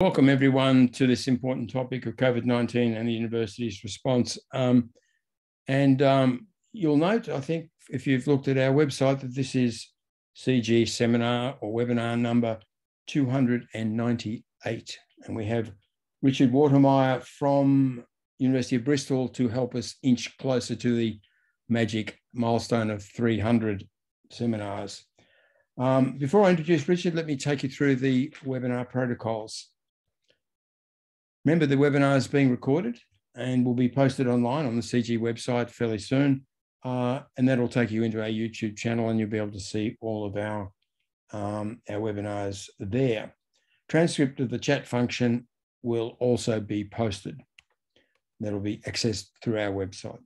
Welcome, everyone, to this important topic of COVID 19 and the university's response. Um, and um, you'll note, I think, if you've looked at our website, that this is CGHE seminar or webinar number 298. And we have Richard Watermeyer from University of Bristol to help us inch closer to the magic milestone of 300 seminars. Um, before I introduce Richard, let me take you through the webinar protocols. Remember, the webinar is being recorded and will be posted online on the CGHE website fairly soon. Uh, and that'll take you into our YouTube channel and you'll be able to see all of our, um, our webinars there. Transcript of the chat function will also be posted. That'll be accessed through our website.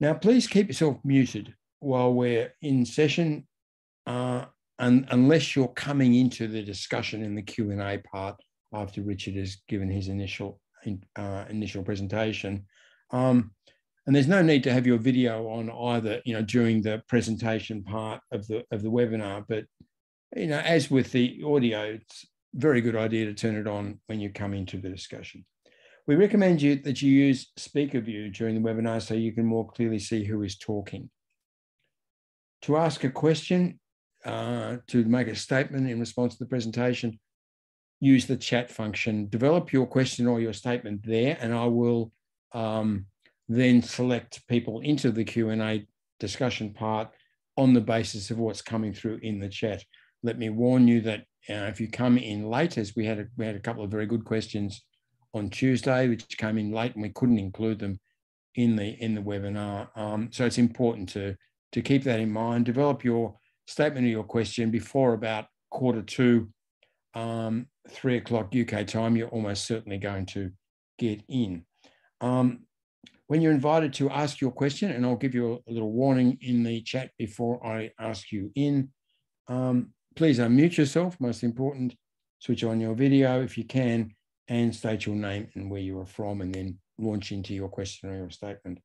Now, please keep yourself muted while we're in session, uh, unless you're coming into the discussion in the Q&A part after Richard has given his initial uh, initial presentation. Um, and there's no need to have your video on either, you know, during the presentation part of the of the webinar. But you know, as with the audio, it's a very good idea to turn it on when you come into the discussion. We recommend you that you use speaker view during the webinar so you can more clearly see who is talking. To ask a question, uh, to make a statement in response to the presentation, use the chat function. Develop your question or your statement there, and I will um, then select people into the Q&A discussion part on the basis of what's coming through in the chat. Let me warn you that uh, if you come in late, as we had a, we had a couple of very good questions on Tuesday, which came in late, and we couldn't include them in the in the webinar. Um, so it's important to to keep that in mind. Develop your statement or your question before about quarter to um, three o'clock UK time, you're almost certainly going to get in. Um, when you're invited to ask your question, and I'll give you a, little warning in the chat before I ask you in, um, please unmute yourself, most important, switch on your video if you can, and state your name and where you are from, and then launch into your question or your statement.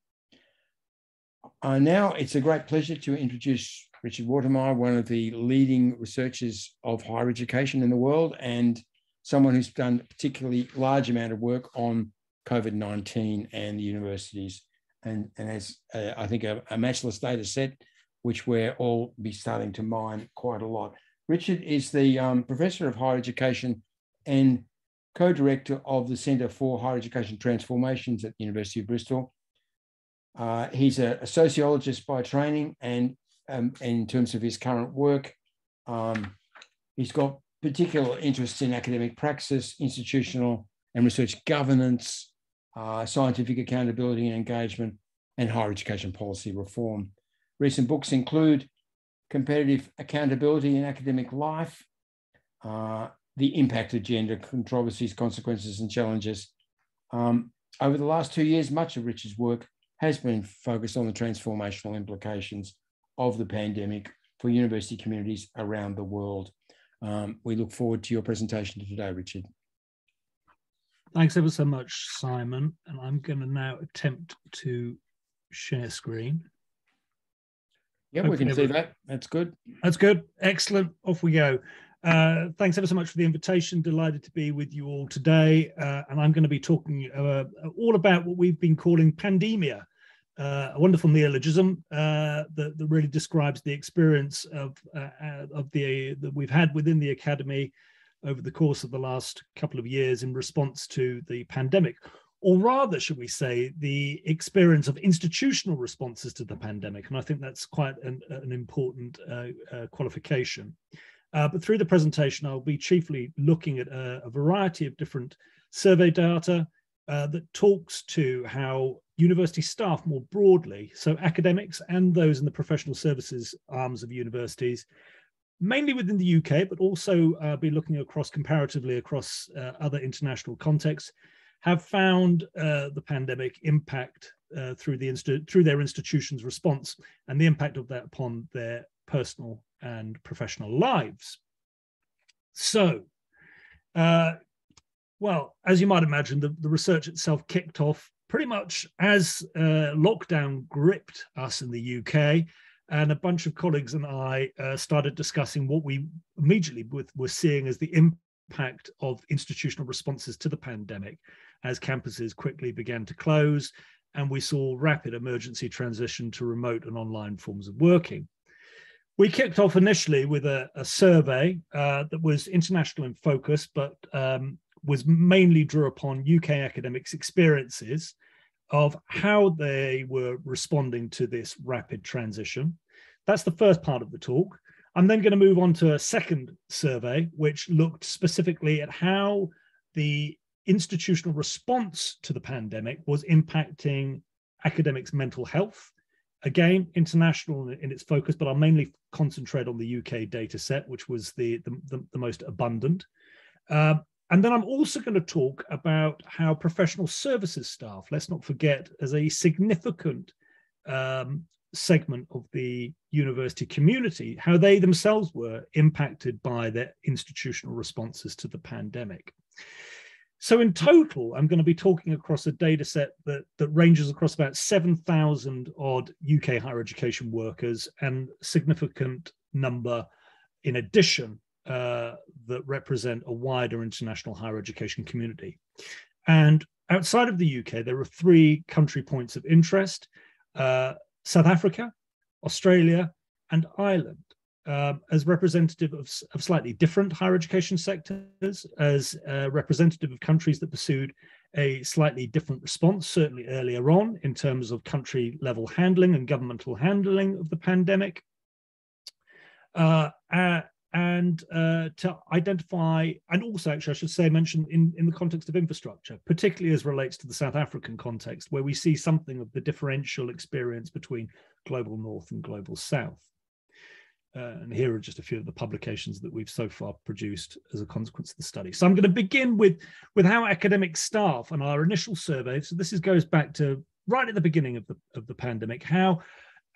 Uh, now, it's a great pleasure to introduce Richard Watermeyer, one of the leading researchers of higher education in the world and someone who's done a particularly large amount of work on COVID-19 and the universities and, and has, uh, I think, a, a matchless data set, which we're all be starting to mine quite a lot. Richard is the um, Professor of Higher Education and co-director of the Centre for Higher Education Transformations at the University of Bristol. Uh, he's a, a, sociologist by training and um, in terms of his current work. Um, he's got particular interests in academic praxis, institutional and research governance, uh, scientific accountability and engagement, and higher education policy reform. Recent books include Competitive Accountability in Academic Life, uh, The Impact Agenda Controversies, Consequences and Challenges. Um, over the last two years, much of Richard's work has been focused on the transformational implications of the pandemic for university communities around the world. Um, we look forward to your presentation today, Richard. Thanks ever so much, Simon. And I'm going to now attempt to share screen. Yeah, Hopefully we can see that. That's good. That's good. Excellent. Off we go. Uh, thanks ever so much for the invitation. Delighted to be with you all today. Uh, and I'm going to be talking uh, all about what we've been calling pandemia uh, a wonderful neologism uh, that, that, really describes the experience of uh, uh, of the that we've had within the academy over the course of the last couple of years in response to the pandemic, or rather, should we say, the experience of institutional responses to the pandemic. And I think that's quite an, an important uh, uh, qualification. but through the presentation, I'll be chiefly looking at a, a variety of different survey data, uh, that talks to how university staff more broadly, so academics and those in the professional services arms of universities, mainly within the UK, but also uh, be looking across comparatively across uh, other international contexts, have found uh, the pandemic impact uh, through the through their institution's response and the impact of that upon their personal and professional lives. So, uh, well, as you might imagine, the, the research itself kicked off pretty much as uh, lockdown gripped us in the UK, and a bunch of colleagues and I uh, started discussing what we immediately with, were seeing as the impact of institutional responses to the pandemic as campuses quickly began to close and we saw rapid emergency transition to remote and online forms of working. We kicked off initially with a, a survey uh, that was international in focus, but um, was mainly drew upon UK academics' experiences of how they were responding to this rapid transition. That's the first part of the talk. I'm then going to move on to a second survey, which looked specifically at how the institutional response to the pandemic was impacting academics' mental health. Again, international in its focus, but I'll mainly concentrate on the UK data set, which was the, the, the, the most abundant. Uh, and then I'm also going to talk about how professional services staff, let's not forget, as a significant um, segment of the university community, how they themselves were impacted by their institutional responses to the pandemic. So in total, I'm going to be talking across a data set that, that ranges across about 7,000 odd UK higher education workers and significant number in addition uh, that represent a wider international higher education community. And outside of the UK, there are three country points of interest, uh, South Africa, Australia, and Ireland um, as representative of, of, slightly different higher education sectors, as uh, representative of countries that pursued a slightly different response, certainly earlier on in terms of country level handling and governmental handling of the pandemic. Uh, uh, and uh, to identify, and also actually I should say mention in, in the context of infrastructure, particularly as relates to the South African context, where we see something of the differential experience between global north and global south. Uh, and here are just a few of the publications that we've so far produced as a consequence of the study. So I'm going to begin with, with how academic staff and our initial survey, so this is, goes back to right at the beginning of the, of the pandemic, how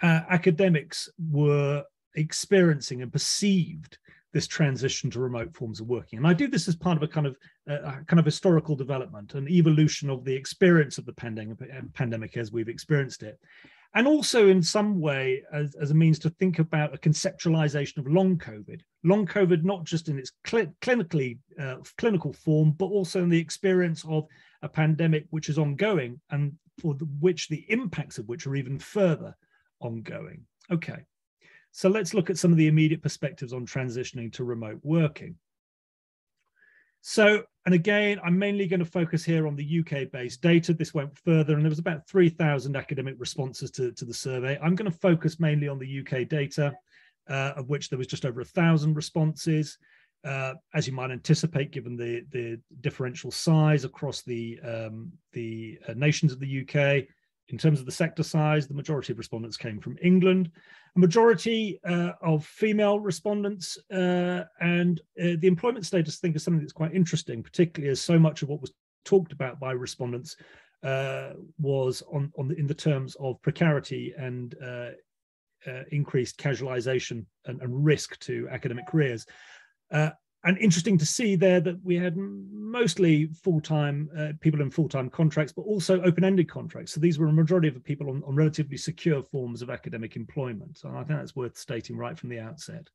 uh, academics were experiencing and perceived this transition to remote forms of working. And I do this as part of a kind of uh, kind of historical development, an evolution of the experience of the pandemic, pandemic as we've experienced it and also in some way as, as a means to think about a conceptualization of long COVID. Long COVID, not just in its cl- clinically uh, clinical form, but also in the experience of a pandemic which is ongoing and for the, which the impacts of which are even further ongoing. Okay, so let's look at some of the immediate perspectives on transitioning to remote working. So, and again, I'm mainly going to focus here on the UK based data. This went further, and there was about 3,000 academic responses to, to the survey. I'm going to focus mainly on the UK data, uh, of which there was just over a thousand responses. Uh, as you might anticipate, given the, the differential size across the, um, the uh, nations of the UK, in terms of the sector size, the majority of respondents came from England. A majority uh, of female respondents uh, and uh, the employment status I think is something that's quite interesting, particularly as so much of what was talked about by respondents uh, was on, on the, in the terms of precarity and uh, uh, increased casualization and, and, risk to academic careers and interesting to see there that we had mostly full-time uh, people in full-time contracts, but also open-ended contracts. So these were a majority of the people on, on relatively secure forms of academic employment. So I think that's worth stating right from the outset.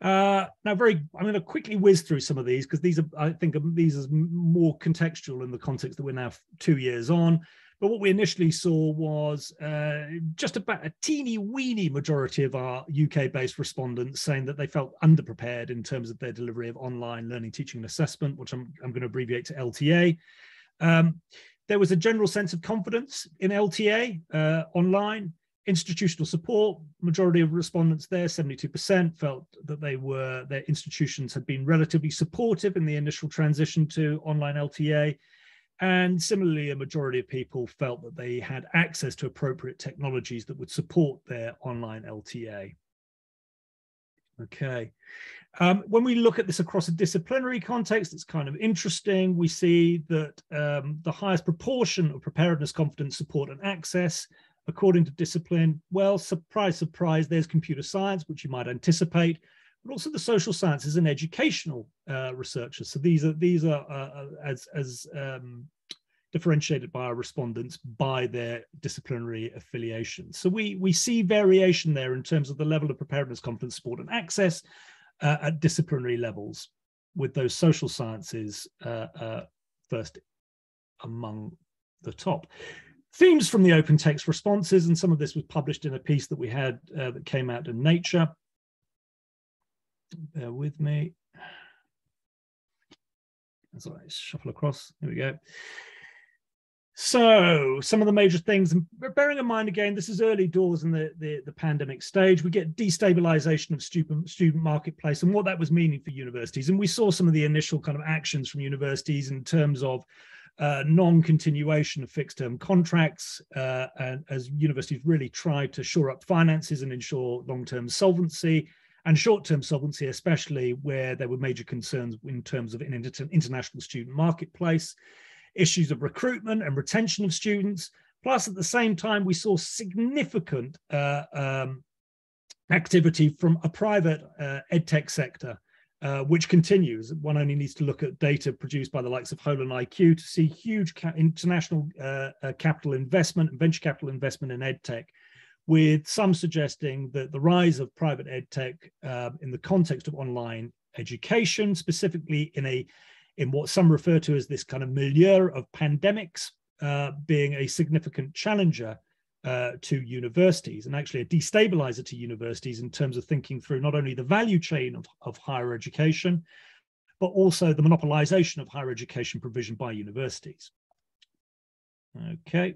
Uh, now, very, I'm going to quickly whiz through some of these because these are, I think, these are more contextual in the context that we're now two years on. But what we initially saw was uh, just about a teeny weeny majority of our UK based respondents saying that they felt underprepared in terms of their delivery of online learning, teaching, and assessment, which I'm, I'm going to abbreviate to LTA. Um, there was a general sense of confidence in LTA uh, online. Institutional support, majority of respondents there, 72%, felt that they were their institutions had been relatively supportive in the initial transition to online LTA. And similarly, a majority of people felt that they had access to appropriate technologies that would support their online LTA. Okay. Um, when we look at this across a disciplinary context, it's kind of interesting. We see that um, the highest proportion of preparedness, confidence, support, and access, according to discipline, well, surprise, surprise, there's computer science, which you might anticipate, but also the social sciences and educational uh, researchers. So these are these are uh, uh, as as um, differentiated by our respondents by their disciplinary affiliation. So we we see variation there in terms of the level of preparedness, confidence, support, and access uh, at disciplinary levels. with those social sciences uh, uh, first among the top. Themes from the open text responses, and some of this was published in a piece that we had uh, that came out in Nature. Bear with me. As I shuffle across, here we go. So, some of the major things, and bearing in mind again, this is early doors in the, the, the, pandemic stage, we get destabilization of student, student marketplace and what that was meaning for universities. And we saw some of the initial kind of actions from universities in terms of uh, non-continuation of fixed-term contracts, uh, and as universities really tried to shore up finances and ensure long-term solvency and short-term solvency, especially where there were major concerns in terms of an international student marketplace issues of recruitment and retention of students. Plus, at the same time, we saw significant uh, um, activity from a private uh, edtech sector, uh, which continues. One only needs to look at data produced by the likes of Holon IQ to see huge international uh, uh, capital investment and venture capital investment in edtech, with some suggesting that the rise of private edtech uh, in the context of online education, specifically in a in what some refer to as this kind of milieu of pandemics uh, being a significant challenger uh, to universities and actually a destabilizer to universities in terms of thinking through not only the value chain of, of higher education, but also the monopolization of higher education provision by universities. Okay.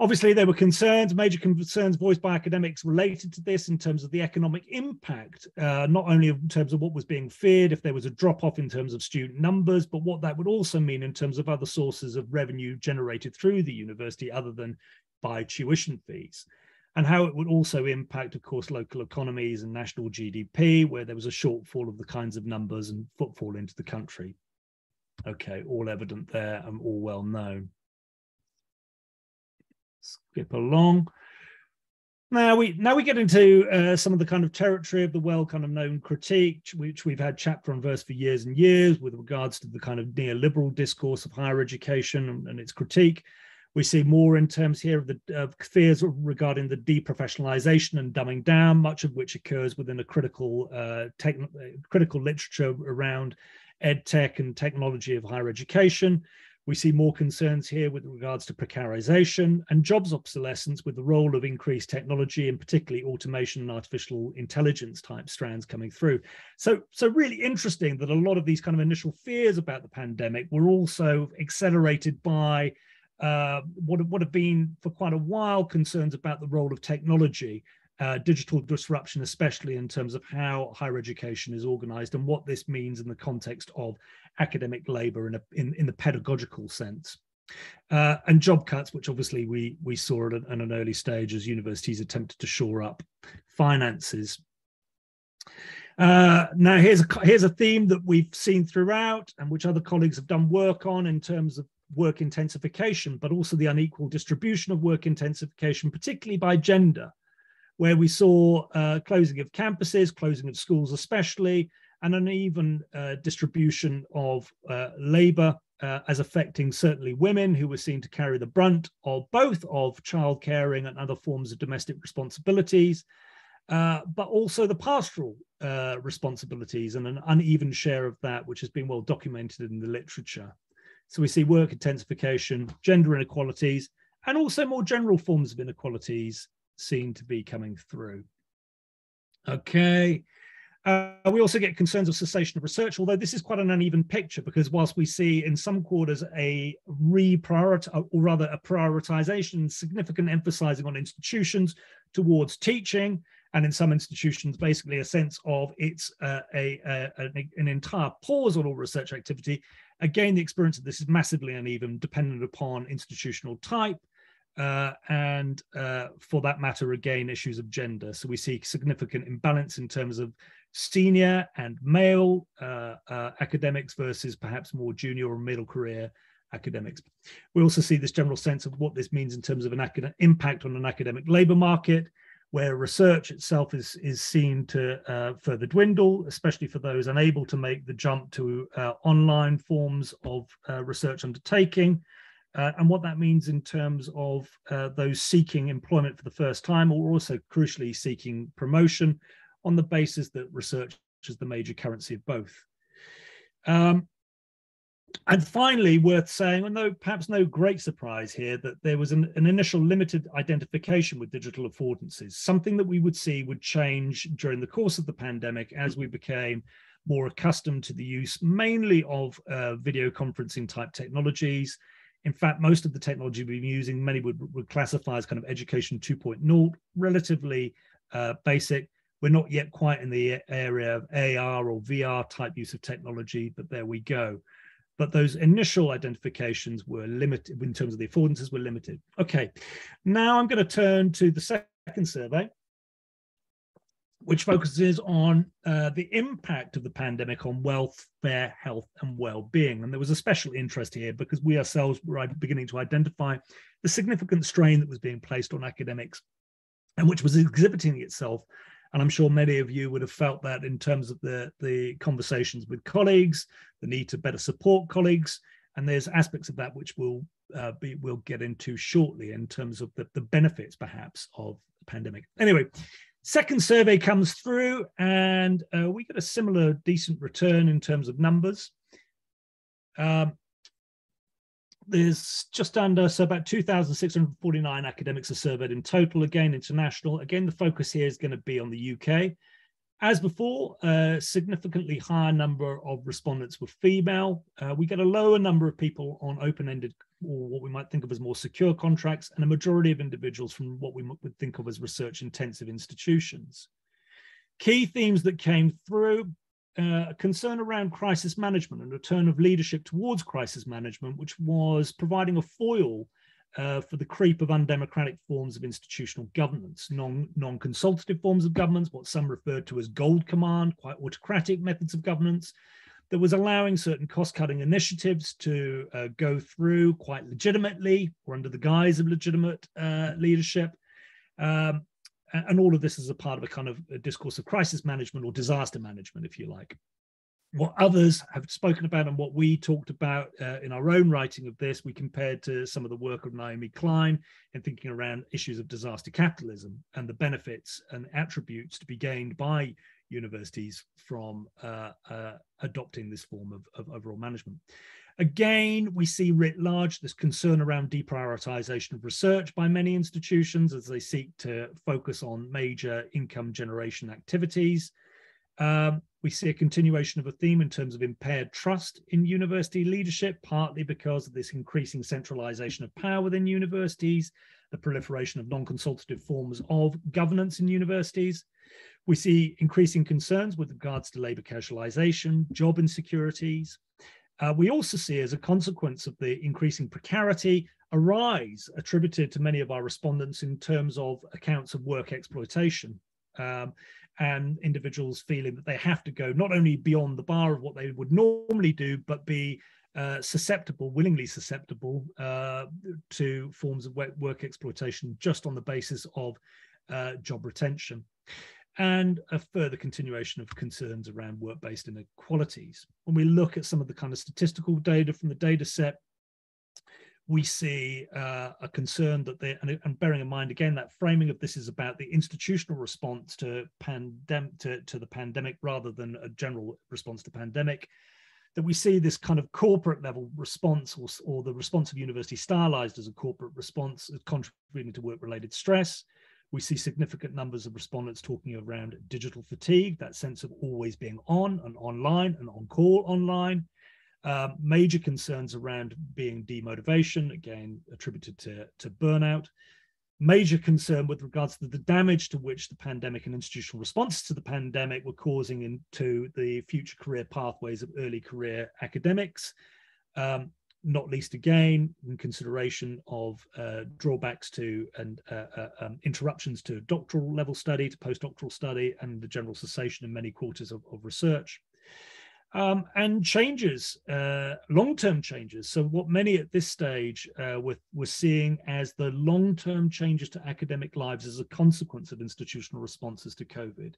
Obviously, there were concerns, major concerns voiced by academics related to this in terms of the economic impact, uh, not only in terms of what was being feared if there was a drop off in terms of student numbers, but what that would also mean in terms of other sources of revenue generated through the university other than by tuition fees. And how it would also impact, of course, local economies and national GDP, where there was a shortfall of the kinds of numbers and footfall into the country. Okay, all evident there and all well known skip along. Now we now we get into uh, some of the kind of territory of the well kind of known critique, which we've had chapter and verse for years and years with regards to the kind of neoliberal discourse of higher education and, and its critique. We see more in terms here of the of fears regarding the deprofessionalization and dumbing down, much of which occurs within a critical uh, critical literature around ed tech and technology of higher education. We see more concerns here with regards to precarization and jobs obsolescence with the role of increased technology and particularly automation and artificial intelligence type strands coming through. So, so really interesting that a lot of these kind of initial fears about the pandemic were also accelerated by uh, what, what have been for quite a while concerns about the role of technology uh, digital disruption, especially in terms of how higher education is organized and what this means in the context of academic labor in, a, in, in the pedagogical sense. Uh, and job cuts, which obviously we, we saw at an, at an early stage as universities attempted to shore up finances. Uh, now, here's a, here's a theme that we've seen throughout and which other colleagues have done work on in terms of work intensification, but also the unequal distribution of work intensification, particularly by gender where we saw uh, closing of campuses, closing of schools especially, and an even uh, distribution of uh, labour uh, as affecting certainly women who were seen to carry the brunt of both of child caring and other forms of domestic responsibilities, uh, but also the pastoral uh, responsibilities and an uneven share of that, which has been well documented in the literature. So we see work intensification, gender inequalities, and also more general forms of inequalities seen to be coming through. Okay. Uh, we also get concerns of cessation of research, although this is quite an uneven picture because whilst we see in some quarters a reprioritize, or rather a prioritization, significant emphasizing on institutions towards teaching, and in some institutions, basically a sense of it's uh, a, a, an entire pause on all research activity. Again, the experience of this is massively uneven, dependent upon institutional type, uh, and uh, for that matter, again, issues of gender. So we see significant imbalance in terms of senior and male uh, uh academics versus perhaps more junior or middle career academics. We also see this general sense of what this means in terms of an impact on an academic labor market, where research itself is, is seen to uh, further dwindle, especially for those unable to make the jump to uh, online forms of research undertaking uh, and what that means in terms of uh, those seeking employment for the first time or also crucially seeking promotion on the basis that research is the major currency of both. Um, and finally, worth saying, although perhaps no great surprise here, that there was an, an, initial limited identification with digital affordances, something that we would see would change during the course of the pandemic as we became more accustomed to the use mainly of uh, video conferencing type technologies. In fact, most of the technology we've been using, many would, would classify as kind of education 2.0, relatively uh, basic. We're not yet quite in the area of AR or VR type use of technology, but there we go but those initial identifications were limited in terms of the affordances were limited. Okay, now I'm going to turn to the second survey, which focuses on uh, the impact of the pandemic on welfare, health, and well-being. And there was a special interest here because we ourselves were beginning to identify the significant strain that was being placed on academics and which was exhibiting itself and I'm sure many of you would have felt that in terms of the, the conversations with colleagues, the need to better support colleagues. And there's aspects of that which we'll, uh, be, we'll get into shortly in terms of the, the benefits, perhaps, of the pandemic. Anyway, second survey comes through and uh, we get a similar decent return in terms of numbers. Um, there's just under, so about 2,649 academics are surveyed in total, again, international. Again, the focus here is going to be on the UK. As before, a significantly higher number of respondents were female. Uh, we get a lower number of people on open-ended or what we might think of as more secure contracts, and a majority of individuals from what we would think of as research-intensive institutions. Key themes that came through, uh, concern around crisis management and a turn of leadership towards crisis management, which was providing a foil uh, for the creep of undemocratic forms of institutional governance, non, non-consultative forms of governance, what some referred to as gold command, quite autocratic methods of governance, that was allowing certain cost-cutting initiatives to uh, go through quite legitimately or under the guise of legitimate uh, leadership. Um, and all of this is a part of a kind of a discourse of crisis management or disaster management, if you like. What others have spoken about and what we talked about uh, in our own writing of this, we compared to some of the work of Naomi Klein in thinking around issues of disaster capitalism and the benefits and attributes to be gained by universities from uh, uh, adopting this form of, of overall management. Again, we see writ large this concern around deprioritization of research by many institutions as they seek to focus on major income generation activities. Um, we see a continuation of a theme in terms of impaired trust in university leadership, partly because of this increasing centralization of power within universities, the proliferation of non-consultative forms of governance in universities. We see increasing concerns with regards to labor casualization, job insecurities, uh, we also see as a consequence of the increasing precarity a rise attributed to many of our respondents in terms of accounts of work exploitation um, and individuals feeling that they have to go not only beyond the bar of what they would normally do, but be uh, susceptible, willingly susceptible uh, to forms of work exploitation just on the basis of uh, job retention and a further continuation of concerns around work-based inequalities. When we look at some of the kind of statistical data from the data set, we see uh, a concern that they, and, and, bearing in mind again that framing of this is about the institutional response to pandemic to, to the pandemic rather than a general response to pandemic, that we see this kind of corporate level response or, or the response of university stylized as a corporate response contributing to work related stress we see significant numbers of respondents talking around digital fatigue, that sense of always being on and online and on call online. Um, major concerns around being demotivation, again attributed to, to burnout. Major concern with regards to the damage to which the pandemic and institutional responses to the pandemic were causing into the future career pathways of early career academics. Um, not least again in consideration of uh, drawbacks to and uh, uh, um, interruptions to doctoral level study, to postdoctoral study, and the general cessation in many quarters of, of research. Um, and changes, uh, long-term changes. So what many at this stage uh, were, were seeing as the long-term changes to academic lives as a consequence of institutional responses to COVID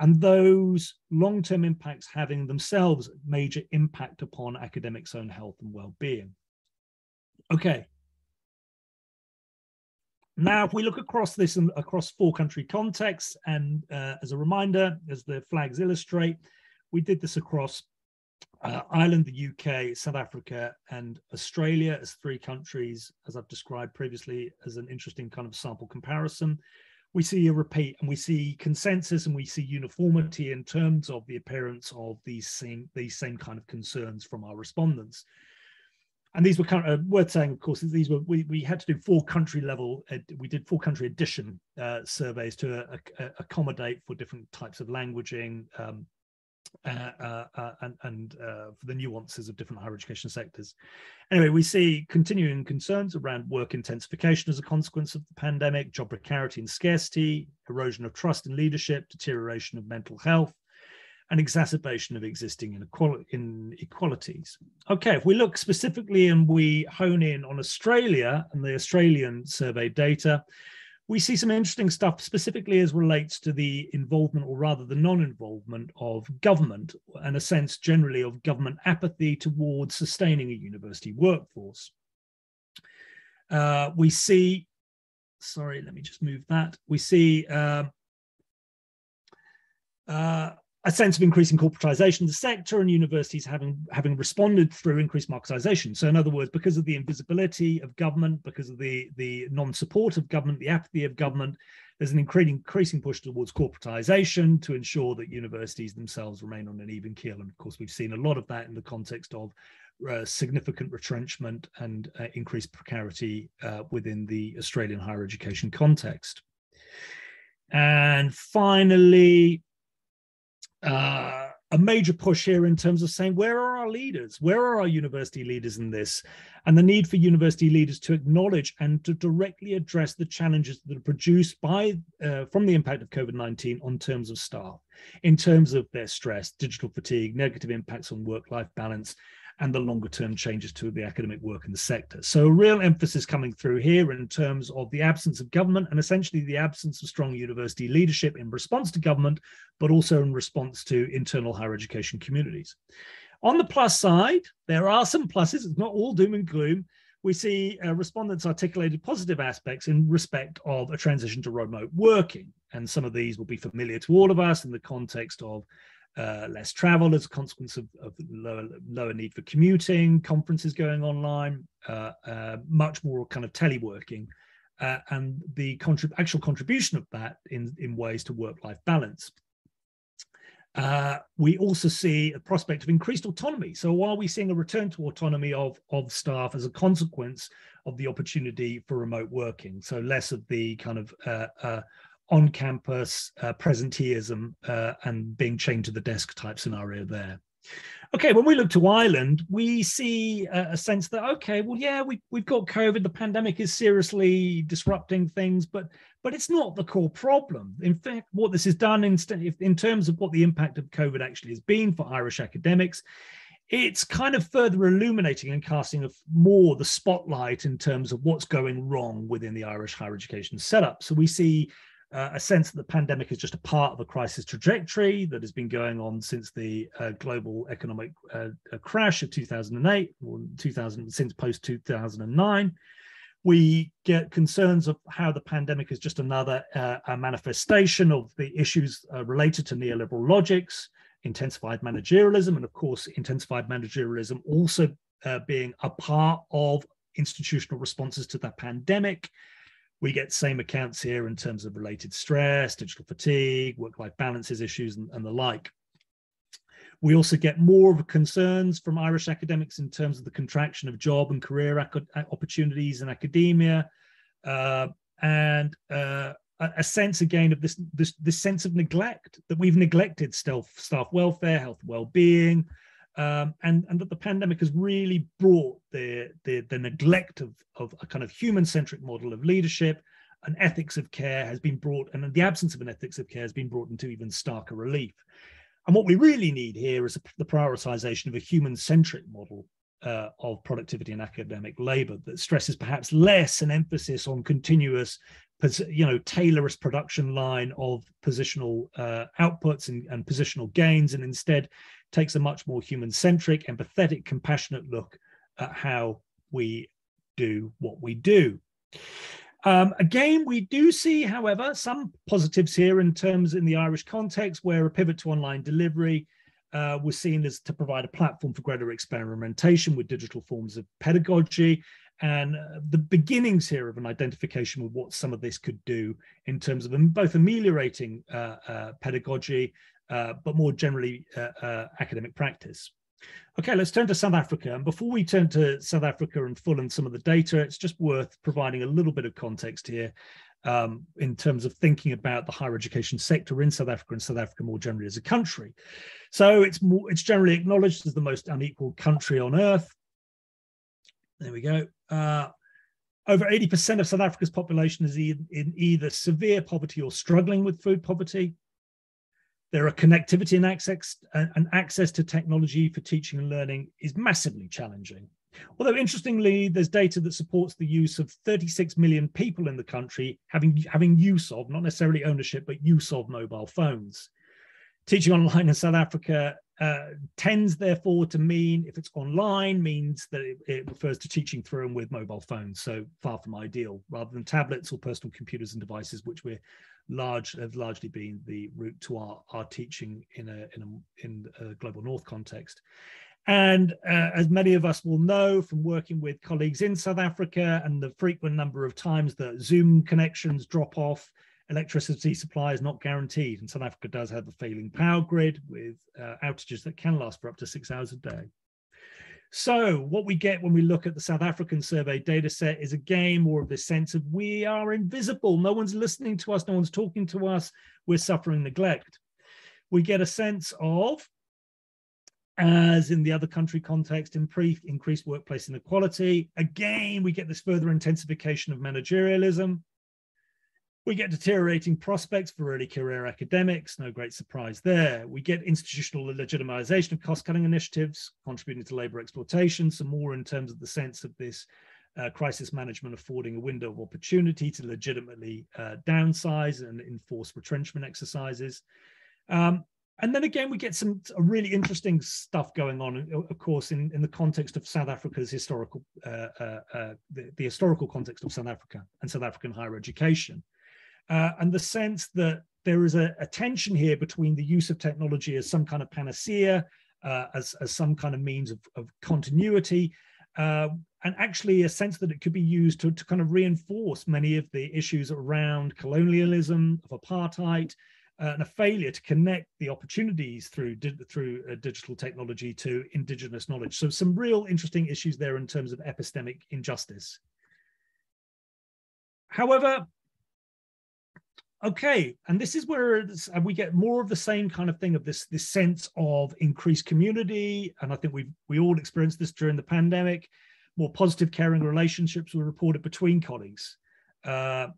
and those long-term impacts having themselves major impact upon academics' own health and well-being. Okay. Now, if we look across this and across four country contexts, and uh, as a reminder, as the flags illustrate, we did this across uh, Ireland, the UK, South Africa, and Australia as three countries, as I've described previously, as an interesting kind of sample comparison. We see a repeat and we see consensus and we see uniformity in terms of the appearance of these same, these same kind of concerns from our respondents and these were kind of uh, worth saying, of course, these were we, we had to do four country level. Uh, we did four country edition uh, surveys to uh, accommodate for different types of languaging um, Uh, uh, uh, and, and uh, for the nuances of different higher education sectors. Anyway, we see continuing concerns around work intensification as a consequence of the pandemic, job precarity and scarcity, erosion of trust in leadership, deterioration of mental health, and exacerbation of existing inequalities. Okay, if we look specifically and we hone in on Australia and the Australian survey data, we see some interesting stuff specifically as relates to the involvement or rather the non-involvement of government and a sense generally of government apathy towards sustaining a university workforce. Uh, we see, sorry, let me just move that. We see uh, uh, a sense of increasing corporatization of the sector and universities having having responded through increased marketization. So in other words, because of the invisibility of government, because of the, the non-support of government, the apathy of government, there's an increasing, increasing push towards corporatization to ensure that universities themselves remain on an even keel. And of course, we've seen a lot of that in the context of uh, significant retrenchment and uh, increased precarity uh, within the Australian higher education context. And finally, uh, a major push here in terms of saying where are our leaders? Where are our university leaders in this? And the need for university leaders to acknowledge and to directly address the challenges that are produced by uh, from the impact of covid-19 on terms of staff in terms of their stress digital fatigue negative impacts on work-life balance and the longer term changes to the academic work in the sector. So, a real emphasis coming through here in terms of the absence of government and essentially the absence of strong university leadership in response to government, but also in response to internal higher education communities. On the plus side, there are some pluses, it's not all doom and gloom. We see uh, respondents articulated positive aspects in respect of a transition to remote working. And some of these will be familiar to all of us in the context of uh, less travel as a consequence of, of, lower, lower need for commuting, conferences going online, uh, uh, much more kind of teleworking, uh, and the contrib- actual contribution of that in, in ways to work-life balance. Uh, we also see a prospect of increased autonomy. So while we're seeing a return to autonomy of, of staff as a consequence of the opportunity for remote working, so less of the kind of on campus uh, presenteeism uh, and being chained to the desk type scenario there. Okay, when we look to Ireland, we see a, a sense that okay, well, yeah, we we've got COVID. The pandemic is seriously disrupting things, but but it's not the core problem. In fact, what this has done in, in terms of what the impact of COVID actually has been for Irish academics, it's kind of further illuminating and casting more the spotlight in terms of what's going wrong within the Irish higher education setup. So we see uh, a sense that the pandemic is just a part of a crisis trajectory that has been going on since the uh, global economic uh, uh crash of 2008 or 2000 since post 2009 we get concerns of how the pandemic is just another uh, manifestation of the issues uh, related to neoliberal logics intensified managerialism and of course intensified managerialism also being a part of institutional responses to the pandemic we get same accounts here in terms of related stress, digital fatigue, work-life balances issues, and, and the like. We also get more of concerns from Irish academics in terms of the contraction of job and career opportunities in academia, uh, and uh, a sense again of this, this, this sense of neglect that we've neglected staff, staff welfare, health well-being, um, and and that the pandemic has really brought the the, the neglect of of a kind of human centric model of leadership. An ethics of care has been brought and the absence of an ethics of care has been brought into even starker relief. And what we really need here is the prioritization of a human centric model uh, of productivity and academic labor that stresses perhaps less an emphasis on continuous you know Taylorist production line of positional uh, outputs and, and positional gains and instead takes a much more human centric, empathetic, compassionate look at how we do what we do. Um, again, we do see, however, some positives here in terms in the Irish context where a pivot to online delivery uh, was seen as to provide a platform for greater experimentation with digital forms of pedagogy and uh, the beginnings here of an identification with what some of this could do in terms of both ameliorating uh, uh pedagogy, but more generally uh, academic practice. Okay, let's turn to South Africa. And before we turn to South Africa and full and some of the data, it's just worth providing a little bit of context here um, in terms of thinking about the higher education sector in South Africa and South Africa more generally as a country. So it's more, it's generally acknowledged as the most unequal country on earth. There we go. Uh, over 80% of South Africa's population is in either severe poverty or struggling with food poverty. There are connectivity and access, and access to technology for teaching and learning is massively challenging. Although interestingly, there's data that supports the use of 36 million people in the country having, having use of, not necessarily ownership, but use of mobile phones. Teaching online in South Africa uh, tends therefore to mean, if it's online, means that it, it, refers to teaching through and with mobile phones. So far from ideal, rather than tablets or personal computers and devices, which we're large have largely been the route to our, our teaching in a, in a in a global north context. And uh, as many of us will know from working with colleagues in South Africa and the frequent number of times that Zoom connections drop off, electricity supply is not guaranteed. And South Africa does have a failing power grid with uh, outages that can last for up to six hours a day. So what we get when we look at the South African survey data set is again more of this sense of we are invisible. No one's listening to us. No one's talking to us. We're suffering neglect. We get a sense of, as in the other country context, increased workplace inequality. Again, we get this further intensification of managerialism. We get deteriorating prospects for early career academics, no great surprise there. We get institutional legitimization of cost cutting initiatives, contributing to labor exploitation, some more in terms of the sense of this uh, crisis management affording a window of opportunity to legitimately uh, downsize and enforce retrenchment exercises. Um, and then again, we get some really interesting stuff going on, of course, in, in the context of South Africa's historical, uh, uh, uh the, the, historical context of South Africa and South African higher education uh, and the sense that there is a, a, tension here between the use of technology as some kind of panacea, uh, as, as some kind of means of, of continuity, uh, and actually a sense that it could be used to, to kind of reinforce many of the issues around colonialism, of apartheid, uh, and a failure to connect the opportunities through di through uh, digital technology to indigenous knowledge. So some real interesting issues there in terms of epistemic injustice. However, okay and this is where we get more of the same kind of thing of this this sense of increased community and i think we we all experienced this during the pandemic more positive caring relationships were reported between colleagues. Uh,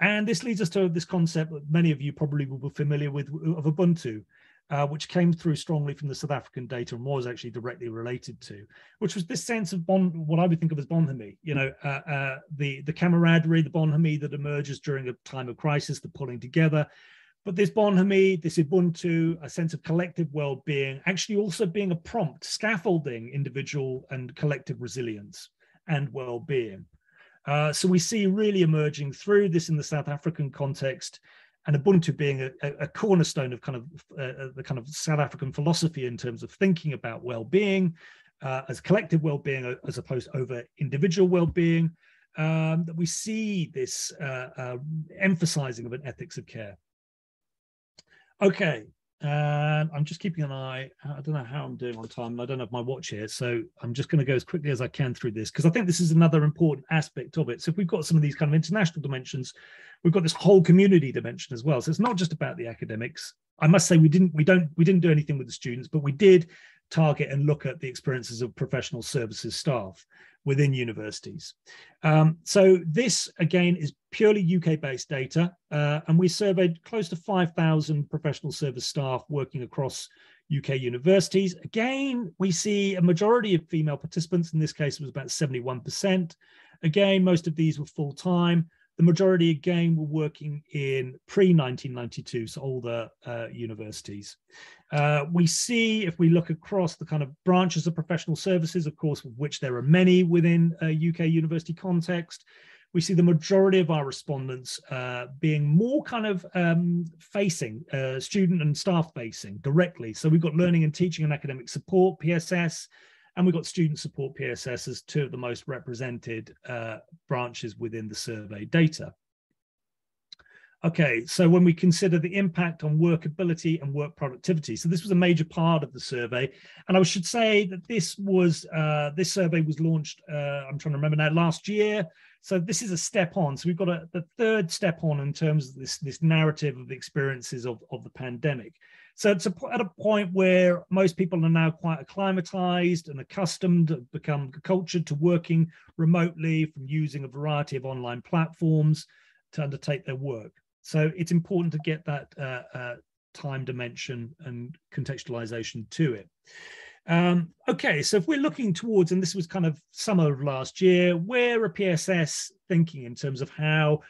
and this leads us to this concept that many of you probably will be familiar with of ubuntu uh, which came through strongly from the South African data and was actually directly related to, which was this sense of bond, what I would think of as bonhomie, you know, uh, uh, the the camaraderie, the bonhomie that emerges during a time of crisis, the pulling together. But this bonhomie, this Ubuntu, a sense of collective well-being, actually also being a prompt, scaffolding individual and collective resilience and well-being. Uh, so we see really emerging through this in the South African context and Ubuntu being a, a cornerstone of kind of uh, uh, the kind of South African philosophy in terms of thinking about well-being uh, as collective well-being uh, as opposed to over individual well-being, um, that we see this uh, uh, emphasizing of an ethics of care. Okay, and I'm just keeping an eye. Uh, I don't know how I'm doing on time. I don't have my watch here, so I'm just going to go as quickly as I can through this because I think this is another important aspect of it. So if we've got some of these kind of international dimensions, we've got this whole community dimension as well. So it's not just about the academics. I must say we didn't we don't we didn't do anything with the students, but we did target and look at the experiences of professional services staff within universities. Um, so this again is purely UK based data uh, and we surveyed close to 5,000 professional service staff working across UK universities. Again, we see a majority of female participants, in this case it was about 71%. Again, most of these were full time. The majority again were working in pre-1992, so older uh, universities. Uh, we see, if we look across the kind of branches of professional services, of course, which there are many within a UK university context, we see the majority of our respondents uh, being more kind of um, facing, uh, student and staff facing directly. So we've got learning and teaching and academic support, PSS, and we've got student support, PSS, as two of the most represented uh, branches within the survey data. Okay, so when we consider the impact on workability and work productivity, so this was a major part of the survey, and I should say that this was uh, this survey was launched. Uh, I'm trying to remember now last year, so this is a step on. So we've got a, the third step on in terms of this this narrative of the experiences of of the pandemic. So it's a, at a point where most people are now quite acclimatized and accustomed, become cultured to working remotely from using a variety of online platforms to undertake their work. So it's important to get that uh, uh, time dimension and contextualization to it. Um, okay, so if we're looking towards, and this was kind of summer of last year, where are PSS thinking in terms of how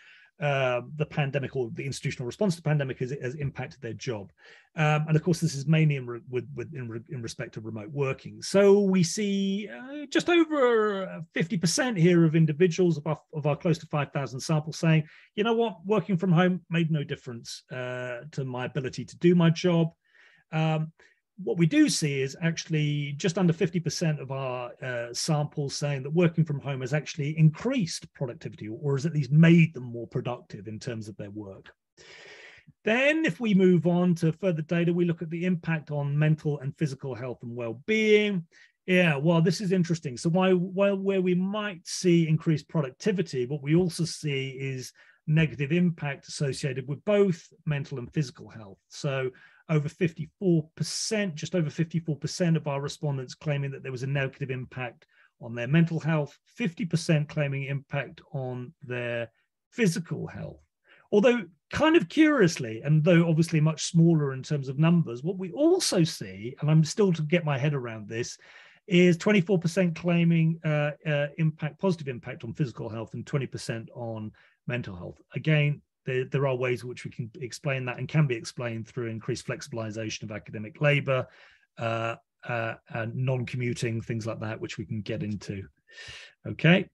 uh, the pandemic or the institutional response to the pandemic has, has impacted their job. Um, and of course, this is mainly in, re, with, with, in, re, in, respect of remote working. So we see uh, just over 50% here of individuals of our, of our close to 5,000 samples saying, you know what, working from home made no difference uh, to my ability to do my job. Um, what we do see is actually just under 50% of our uh, samples saying that working from home has actually increased productivity or has at least made them more productive in terms of their work. Then, if we move on to further data, we look at the impact on mental and physical health and well-being. Yeah, well, this is interesting. So, while, while where we might see increased productivity, what we also see is negative impact associated with both mental and physical health. So, over 54%, just over 54% of our respondents claiming that there was a negative impact on their mental health, 50% claiming impact on their physical health. Although, kind of curiously, and though obviously much smaller in terms of numbers, what we also see, and I'm still to get my head around this, is 24% claiming uh, uh, impact, positive impact on physical health, and 20% on mental health. Again, there, there are ways which we can explain that and can be explained through increased flexibilization of academic labor, uh, uh, and non-commuting, things like that, which we can get into. Okay.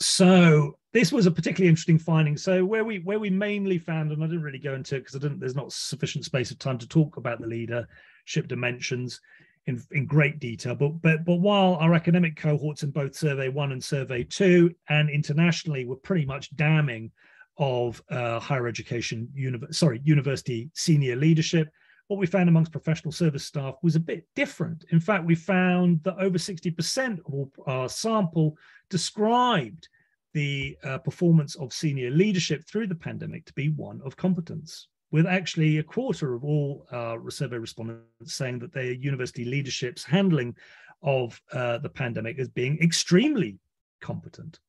So this was a particularly interesting finding. So where we where we mainly found, and I didn't really go into it because I didn't, there's not sufficient space of time to talk about the leadership dimensions in, in great detail. But but but while our academic cohorts in both survey one and survey two and internationally were pretty much damning of uh, higher education, uni- sorry, university senior leadership. What we found amongst professional service staff was a bit different. In fact, we found that over 60% of our sample described the uh, performance of senior leadership through the pandemic to be one of competence, with actually a quarter of all uh, survey respondents saying that their university leadership's handling of uh, the pandemic as being extremely competent.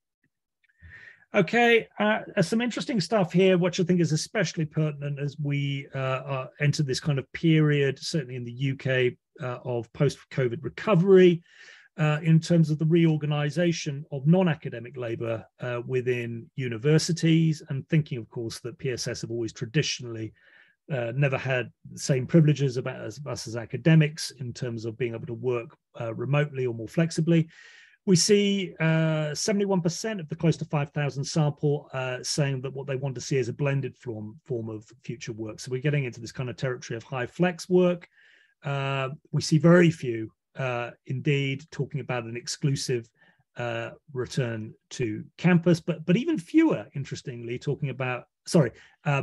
Okay, uh, some interesting stuff here, which I think is especially pertinent as we uh, uh, enter this kind of period, certainly in the UK, uh, of post COVID recovery, uh, in terms of the reorganization of non academic labour uh, within universities, and thinking, of course, that PSS have always traditionally never had the same privileges about as, us as academics in terms of being able to work remotely or more flexibly we see uh, 71% of the close to 5,000 sample uh, saying that what they want to see is a blended form, form of future work. So we're getting into this kind of territory of high flex work. Uh, we see very few, uh, indeed, talking about an exclusive uh, return to campus, but but even fewer, interestingly, talking about sorry, uh,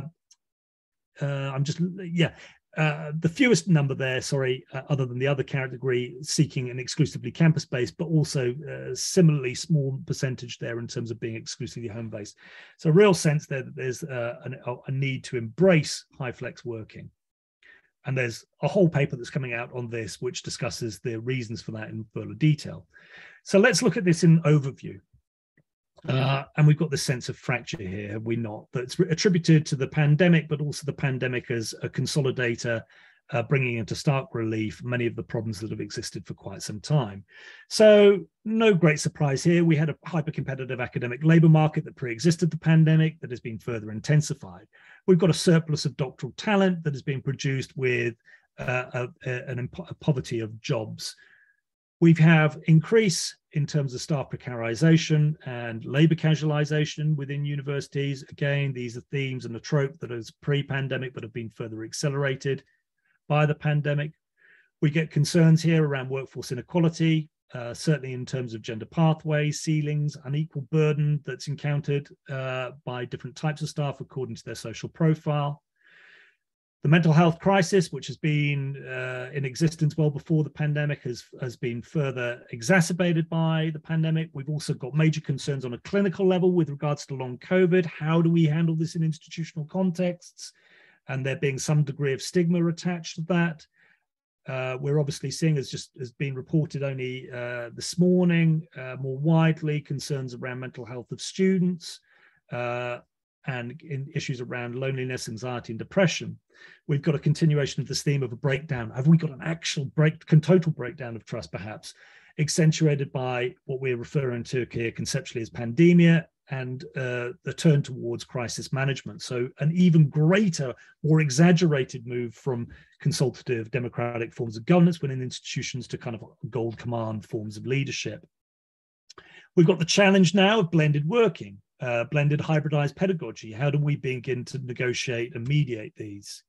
I'm just yeah, uh, the fewest number there, sorry, uh, other than the other category seeking an exclusively campus based, but also uh, similarly small percentage there in terms of being exclusively home based. So, a real sense there that there's uh, an, a need to embrace high flex working. And there's a whole paper that's coming out on this, which discusses the reasons for that in further detail. So, let's look at this in overview. Uh, and we've got this sense of fracture here, have we not? That's attributed to the pandemic, but also the pandemic as a consolidator, uh, bringing into stark relief many of the problems that have existed for quite some time. So, no great surprise here. We had a hyper competitive academic labour market that pre existed the pandemic that has been further intensified. We've got a surplus of doctoral talent that has been produced with uh, a, a, a poverty of jobs. We have increase in terms of staff precarization and labor casualization within universities. Again, these are themes and a trope that is pre-pandemic but have been further accelerated by the pandemic. We get concerns here around workforce inequality, uh, certainly in terms of gender pathways, ceilings, unequal burden that's encountered uh, by different types of staff according to their social profile. The mental health crisis, which has been uh, in existence well before the pandemic, has, has been further exacerbated by the pandemic. We've also got major concerns on a clinical level with regards to long COVID. How do we handle this in institutional contexts? And there being some degree of stigma attached to that. Uh, we're obviously seeing, as just has been reported only uh, this morning, uh, more widely concerns around mental health of students uh, and in issues around loneliness, anxiety, and depression. We've got a continuation of this theme of a breakdown. Have we got an actual break, total breakdown of trust, perhaps, accentuated by what we're referring to here conceptually as pandemia and uh, the turn towards crisis management. So, an even greater, more exaggerated move from consultative democratic forms of governance within institutions to kind of gold command forms of leadership. We've got the challenge now of blended working, uh, blended hybridized pedagogy. How do we begin to negotiate and mediate these?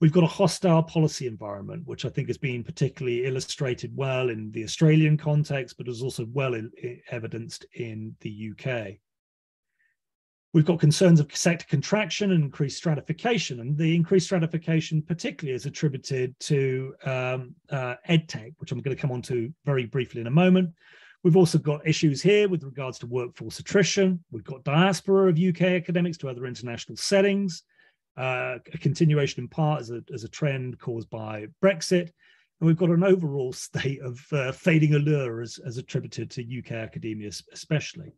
We've got a hostile policy environment, which I think has been particularly illustrated well in the Australian context, but is also well in, evidenced in the UK. We've got concerns of sector contraction and increased stratification, and the increased stratification particularly is attributed to um, uh, EdTech, which I'm going to come on to very briefly in a moment. We've also got issues here with regards to workforce attrition. We've got diaspora of UK academics to other international settings uh, a continuation in part as a, as a trend caused by Brexit. And we've got an overall state of uh, fading allure as, as attributed to UK academia, especially.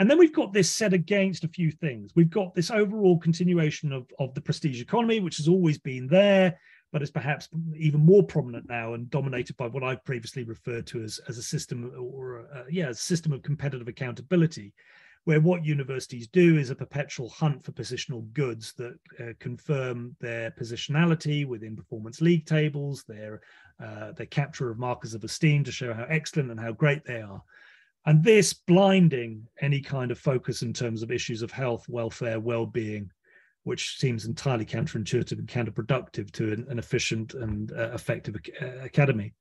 And then we've got this set against a few things. We've got this overall continuation of, of the prestige economy, which has always been there, but it's perhaps even more prominent now and dominated by what I've previously referred to as, as a system or, uh, yeah, a system of competitive accountability where what universities do is a perpetual hunt for positional goods that uh, confirm their positionality within performance league tables, their uh, their capture of markers of esteem to show how excellent and how great they are. And this blinding any kind of focus in terms of issues of health, welfare, well-being, which seems entirely counterintuitive and counterproductive to an, an efficient and uh, effective uh, academy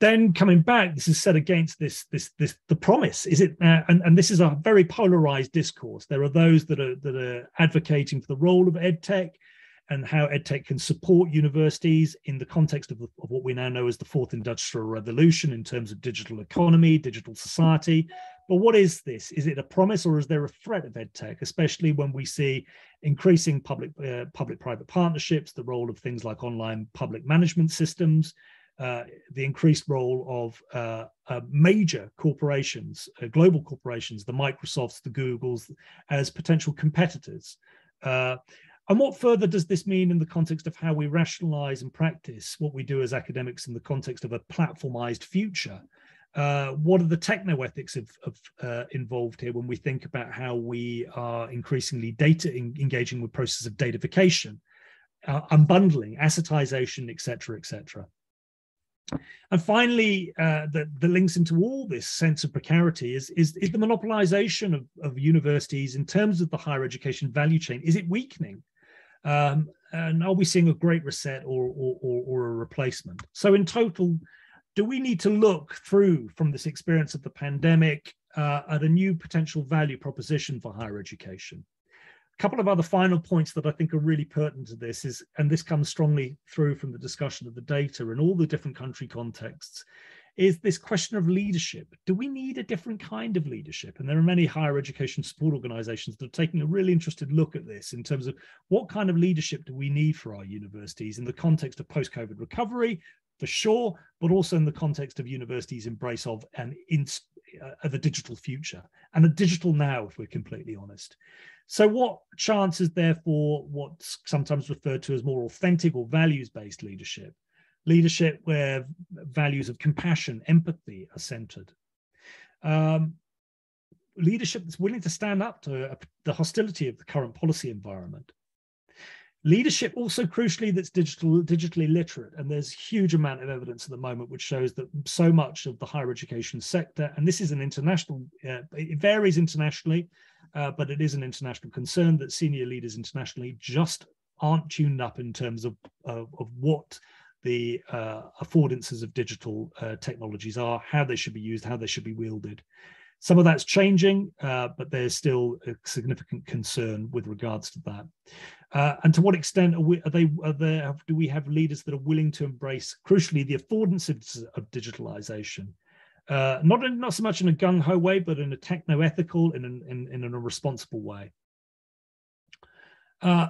then coming back, this is set against this this this the promise. Is it uh, and and this is a very polarized discourse. There are those that are that are advocating for the role of edtech and how edtech can support universities in the context of, of what we now know as the fourth industrial revolution in terms of digital economy, digital society. But what is this? Is it a promise or is there a threat of edtech, especially when we see increasing public uh, public private partnerships, the role of things like online public management systems, uh, the increased role of uh, uh, major corporations, uh, global corporations, the Microsofts, the Googles, as potential competitors. Uh, and what further does this mean in the context of how we rationalize and practice what we do as academics in the context of a platformized future? what are the technoethics of, of involved here when we think about how we are increasingly data in, engaging with process of datafication, unbundling, assetization, et cetera, et cetera? And finally, uh, the, the links into all this sense of precarity is, is, is the monopolization of, of universities in terms of the higher education value chain. Is it weakening? Um, and are we seeing a great reset or, or, or, or a replacement? So, in total, do we need to look through from this experience of the pandemic uh, at a new potential value proposition for higher education? A couple of other final points that I think are really pertinent to this is, and this comes strongly through from the discussion of the data in all the different country contexts, is this question of leadership. Do we need a different kind of leadership? And there are many higher education support organizations that are taking a really interested look at this in terms of what kind of leadership do we need for our universities in the context of post-COVID recovery, for sure, but also in the context of universities' embrace of an in, uh, digital future and a digital now, if we're completely honest. So, what chance is there for what's sometimes referred to as more authentic or values based leadership? Leadership where values of compassion, empathy are centered. Um, leadership that's willing to stand up to the hostility of the current policy environment. leadership also crucially that's digital digitally literate and there's huge amount of evidence at the moment which shows that so much of the higher education sector and this is an international uh, it varies internationally uh, but it is an international concern that senior leaders internationally just aren't tuned up in terms of of, of what the uh, affordances of digital uh, technologies are how they should be used how they should be wielded some of that's changing, uh, but there's still a significant concern with regards to that. Uh, and to what extent are, we, are they? Are there? Do we have leaders that are willing to embrace, crucially, the affordances of digitalization? Uh, not in, not so much in a gung ho way, but in a techno ethical, in, in in a responsible way. Uh,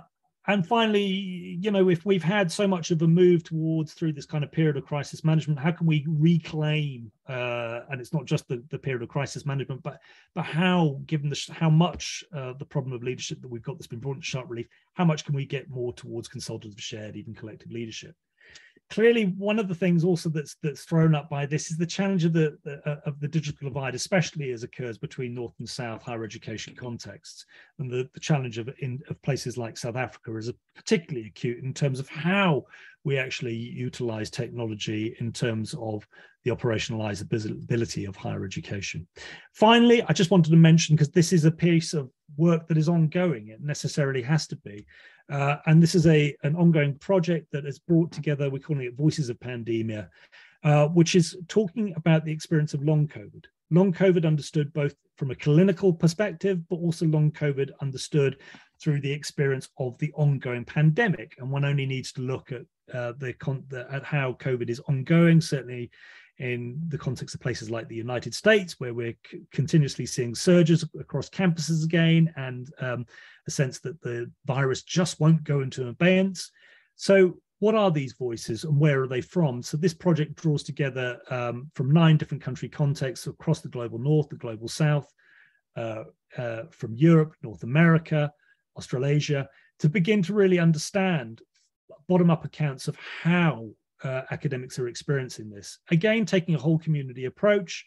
and finally, you know, if we've had so much of a move towards through this kind of period of crisis management, how can we reclaim? Uh, and it's not just the, the period of crisis management, but but how, given the how much uh, the problem of leadership that we've got that's been brought into sharp relief, how much can we get more towards consultative, shared, even collective leadership? Clearly one of the things also that's that's thrown up by this is the challenge of the, the uh, of the digital divide especially as occurs between north and south higher education contexts. And the, the challenge of in of places like south africa is particularly acute in terms of how we actually utilize technology in terms of the operationalizability of higher education. Finally i just wanted to mention because this is a piece of work that is ongoing. It necessarily has to be uh, and this is a an ongoing project that has brought together, we're calling it Voices of Pandemia, uh, which is talking about the experience of long COVID. Long COVID understood both from a clinical perspective, but also long COVID understood through the experience of the ongoing pandemic. And one only needs to look at uh, the, the, at how COVID is ongoing, certainly in the context of places like the United States, where we're c- continuously seeing surges across campuses again, and um, a sense that the virus just won't go into abeyance. So, what are these voices and where are they from? So, this project draws together um, from nine different country contexts across the global north, the global south, uh, uh, from Europe, North America, Australasia, to begin to really understand bottom up accounts of how uh, academics are experiencing this. Again, taking a whole community approach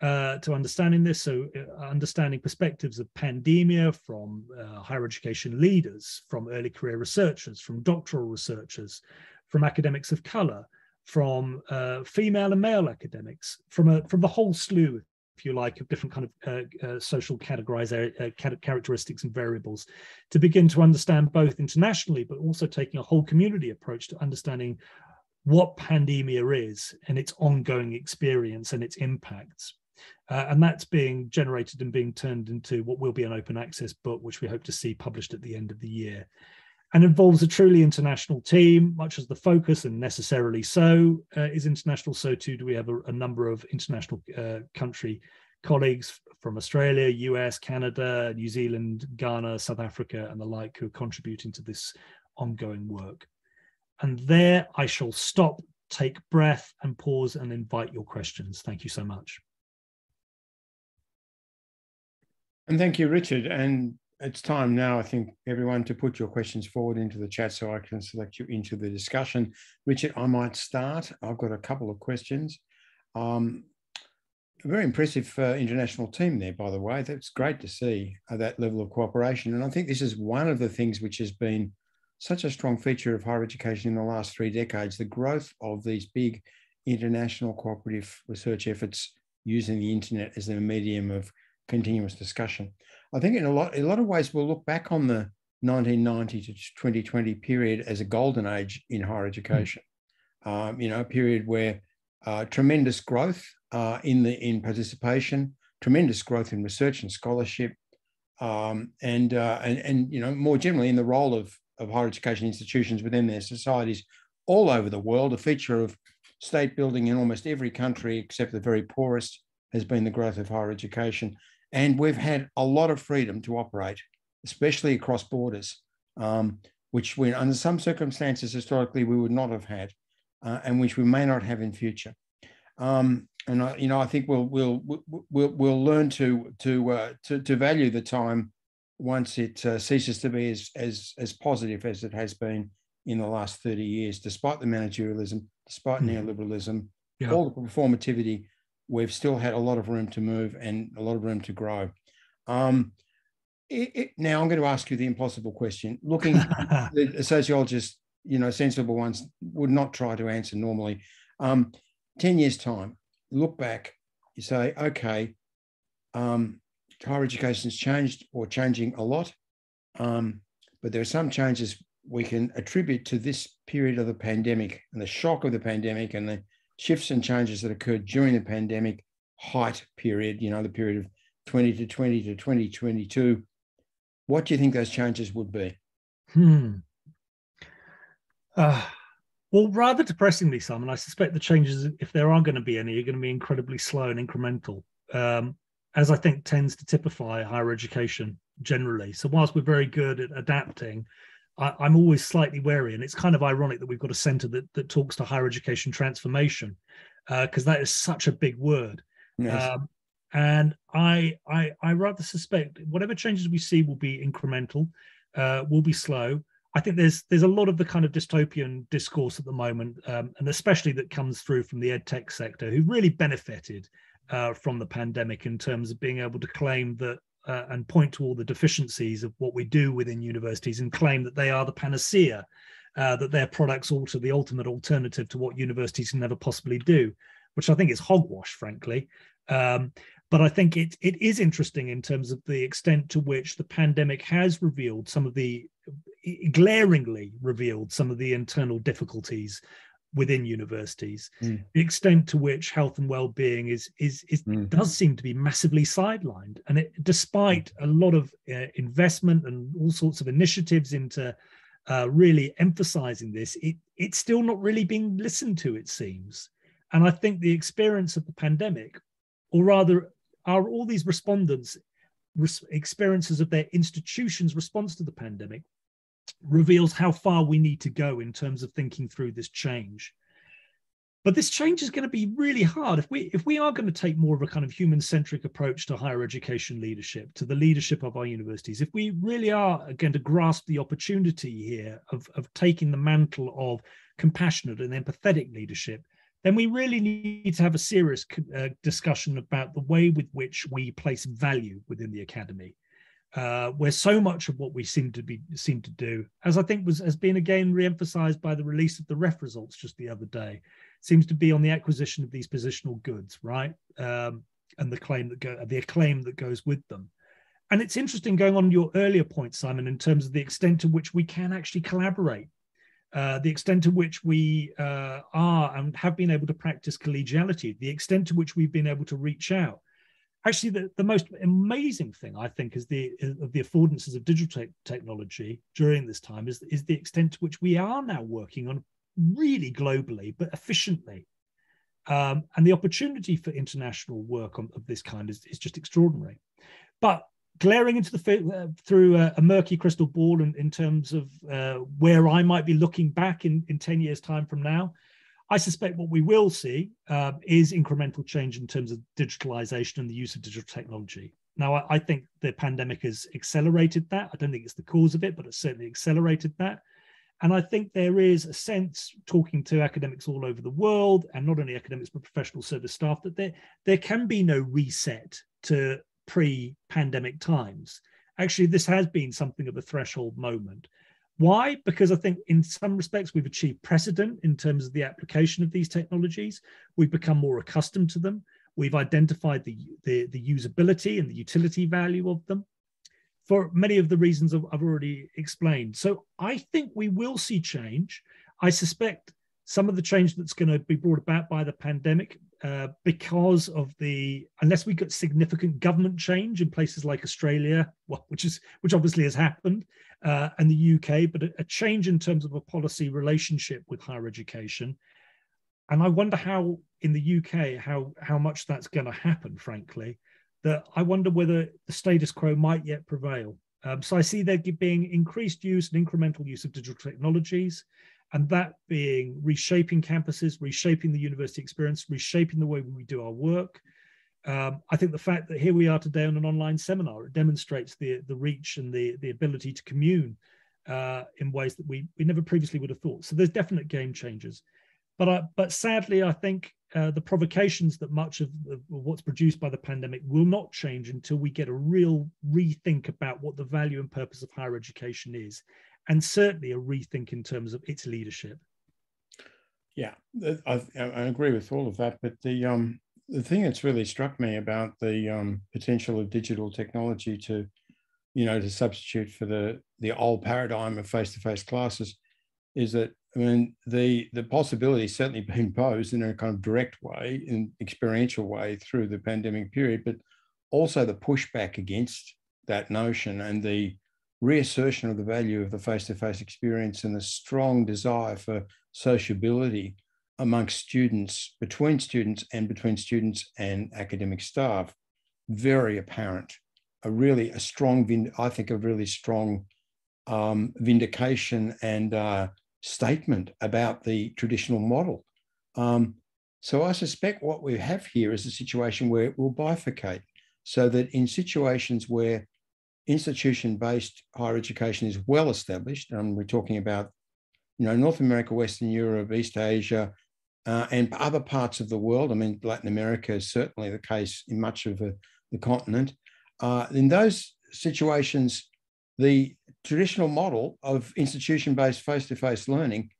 uh, to understanding this, so uh, understanding perspectives of pandemia from uh, higher education leaders, from early career researchers, from doctoral researchers, from academics of color, from uh, female and male academics, from a, from the whole slew, if you like, of different kind of uh, uh, social categorize uh, characteristics and variables, to begin to understand both internationally, but also taking a whole community approach to understanding what pandemia is and its ongoing experience and its impacts. Uh, and that's being generated and being turned into what will be an open access book, which we hope to see published at the end of the year. And involves a truly international team, much as the focus, and necessarily so, uh, is international. So too do we have a, a number of international uh, country colleagues from Australia, US, Canada, New Zealand, Ghana, South Africa, and the like who are contributing to this ongoing work. And there I shall stop, take breath, and pause and invite your questions. Thank you so much. And thank you, Richard. And it's time now, I think, everyone to put your questions forward into the chat so I can select you into the discussion. Richard, I might start. I've got a couple of questions. Um, very impressive uh, international team there, by the way. That's great to see uh, that level of cooperation. And I think this is one of the things which has been such a strong feature of higher education in the last three decades, the growth of these big international cooperative research efforts using the internet as a medium of continuous discussion. I think in a lot, a lot of ways, we'll look back on the 1990 to 2020 period as a golden age in higher education. Mm. Um, you know, a period where uh, tremendous growth uh, in the in participation, tremendous growth in research and scholarship, um, and, uh, and and you know more generally in the role of of higher education institutions within their societies all over the world. A feature of state building in almost every country except the very poorest has been the growth of higher education. And we've had a lot of freedom to operate, especially across borders, um, which we, under some circumstances historically we would not have had, uh, and which we may not have in future. Um, and I, you know, I think we'll we'll we'll we'll learn to to uh, to, to value the time once it uh, ceases to be as, as, as positive as it has been in the last 30 years, despite the managerialism, despite mm. neoliberalism, yeah. all the performativity, we've still had a lot of room to move and a lot of room to grow. Um, it, it, now I'm going to ask you the impossible question. Looking, the sociologists, you know, sensible ones would not try to answer normally. Um, 10 years' time, look back, you say, okay, um, higher education has changed or changing a lot, um, but there are some changes we can attribute to this period of the pandemic and the shock of the pandemic and the shifts and changes that occurred during the pandemic height period, you know, the period of 20 to 20 to 2022. What do you think those changes would be? Hmm. Uh, well, rather depressingly, Simon, I suspect the changes, if there are going to be any, are going to be incredibly slow and incremental, um, as I think tends to typify higher education generally. So, whilst we're very good at adapting, I, am always slightly wary, and it's kind of ironic that we've got a centre that that talks to higher education transformation, because uh, that is such a big word. Yes. Um, and I, I, I rather suspect whatever changes we see will be incremental, uh, will be slow. I think there's there's a lot of the kind of dystopian discourse at the moment, um, and especially that comes through from the ed tech sector, who really benefited uh, from the pandemic in terms of being able to claim that uh, and point to all the deficiencies of what we do within universities and claim that they are the panacea, uh, that their products alter the ultimate alternative to what universities can never possibly do, which I think is hogwash, frankly. Um, but I think it it is interesting in terms of the extent to which the pandemic has revealed some of the glaringly revealed some of the internal difficulties within universities mm. the extent to which health and well-being is is, is mm. does seem to be massively sidelined and it, despite a lot of uh, investment and all sorts of initiatives into uh, really emphasizing this it it's still not really being listened to it seems and i think the experience of the pandemic or rather are all these respondents experiences of their institutions response to the pandemic reveals how far we need to go in terms of thinking through this change. But this change is going to be really hard. If we if we are going to take more of a kind of human centric approach to higher education leadership to the leadership of our universities if we really are going to grasp the opportunity here of, of taking the mantle of compassionate and empathetic leadership then we really need to have a serious uh, discussion about the way with which we place value within the academy uh, where so much of what we seem to be seem to do, as I think was has been again re-emphasized by the release of the REF results just the other day, seems to be on the acquisition of these positional goods, right? Um, and the claim that go the acclaim that goes with them. And it's interesting going on your earlier point, Simon, in terms of the extent to which we can actually collaborate, uh, the extent to which we uh, are and have been able to practice collegiality, the extent to which we've been able to reach out actually the, the most amazing thing i think is the of the affordances of digital te- technology during this time is, is the extent to which we are now working on really globally but efficiently. Um, and the opportunity for international work on, of this kind is, is just extraordinary. But glaring into the uh, through a, a, murky crystal ball in, in terms of uh, where i might be looking back in, in 10 years time from now I suspect what we will see uh, is incremental change in terms of digitalization and the use of digital technology. Now, I, I, think the pandemic has accelerated that. I don't think it's the cause of it, but it's certainly accelerated that. And I think there is a sense, talking to academics all over the world, and not only academics, but professional service staff, that there, there can be no reset to pre pandemic times. Actually, this has been something of a threshold moment. Why? Because I think in some respects we've achieved precedent in terms of the application of these technologies. We've become more accustomed to them. We've identified the, the, the usability and the utility value of them for many of the reasons I've already explained. So I think we will see change. I suspect some of the change that's going to be brought about by the pandemic uh, because of the unless we get significant government change in places like Australia, well, which is which obviously has happened, uh, and the UK, but a, a, change in terms of a policy relationship with higher education. And I wonder how in the UK how how much that's going to happen. Frankly, that I wonder whether the status quo might yet prevail. Um, so I see there being increased use and incremental use of digital technologies and that being reshaping campuses, reshaping the university experience, reshaping the way we do our work. Um, I think the fact that here we are today on an online seminar, it demonstrates the, the reach and the, the ability to commune uh, in ways that we, we never previously would have thought. So there's definite game changers. But, I, but sadly, I think uh, the provocations that much of, of, what's produced by the pandemic will not change until we get a real rethink about what the value and purpose of higher education is, and certainly a rethink in terms of its leadership. Yeah, I, I agree with all of that. But the um, the thing that's really struck me about the um, potential of digital technology to, you know, to substitute for the the old paradigm of face to face classes, is that I mean, the the possibility certainly been posed in a kind of direct way, in experiential way through the pandemic period, but also the pushback against that notion and the reassertion of the value of the face-to-face experience and the strong desire for sociability amongst students, between students and between students and academic staff, very apparent. A really a strong, I think, a really strong um, vindication and uh, statement about the traditional model. Um, so I suspect what we have here is a situation where it will bifurcate so that in situations where institution-based higher education is well established, and we're talking about you know, North America, Western Europe, East Asia, uh, and other parts of the world. I mean, Latin America is certainly the case in much of the, the continent. Uh, in those situations, the traditional model of institution based face to face learning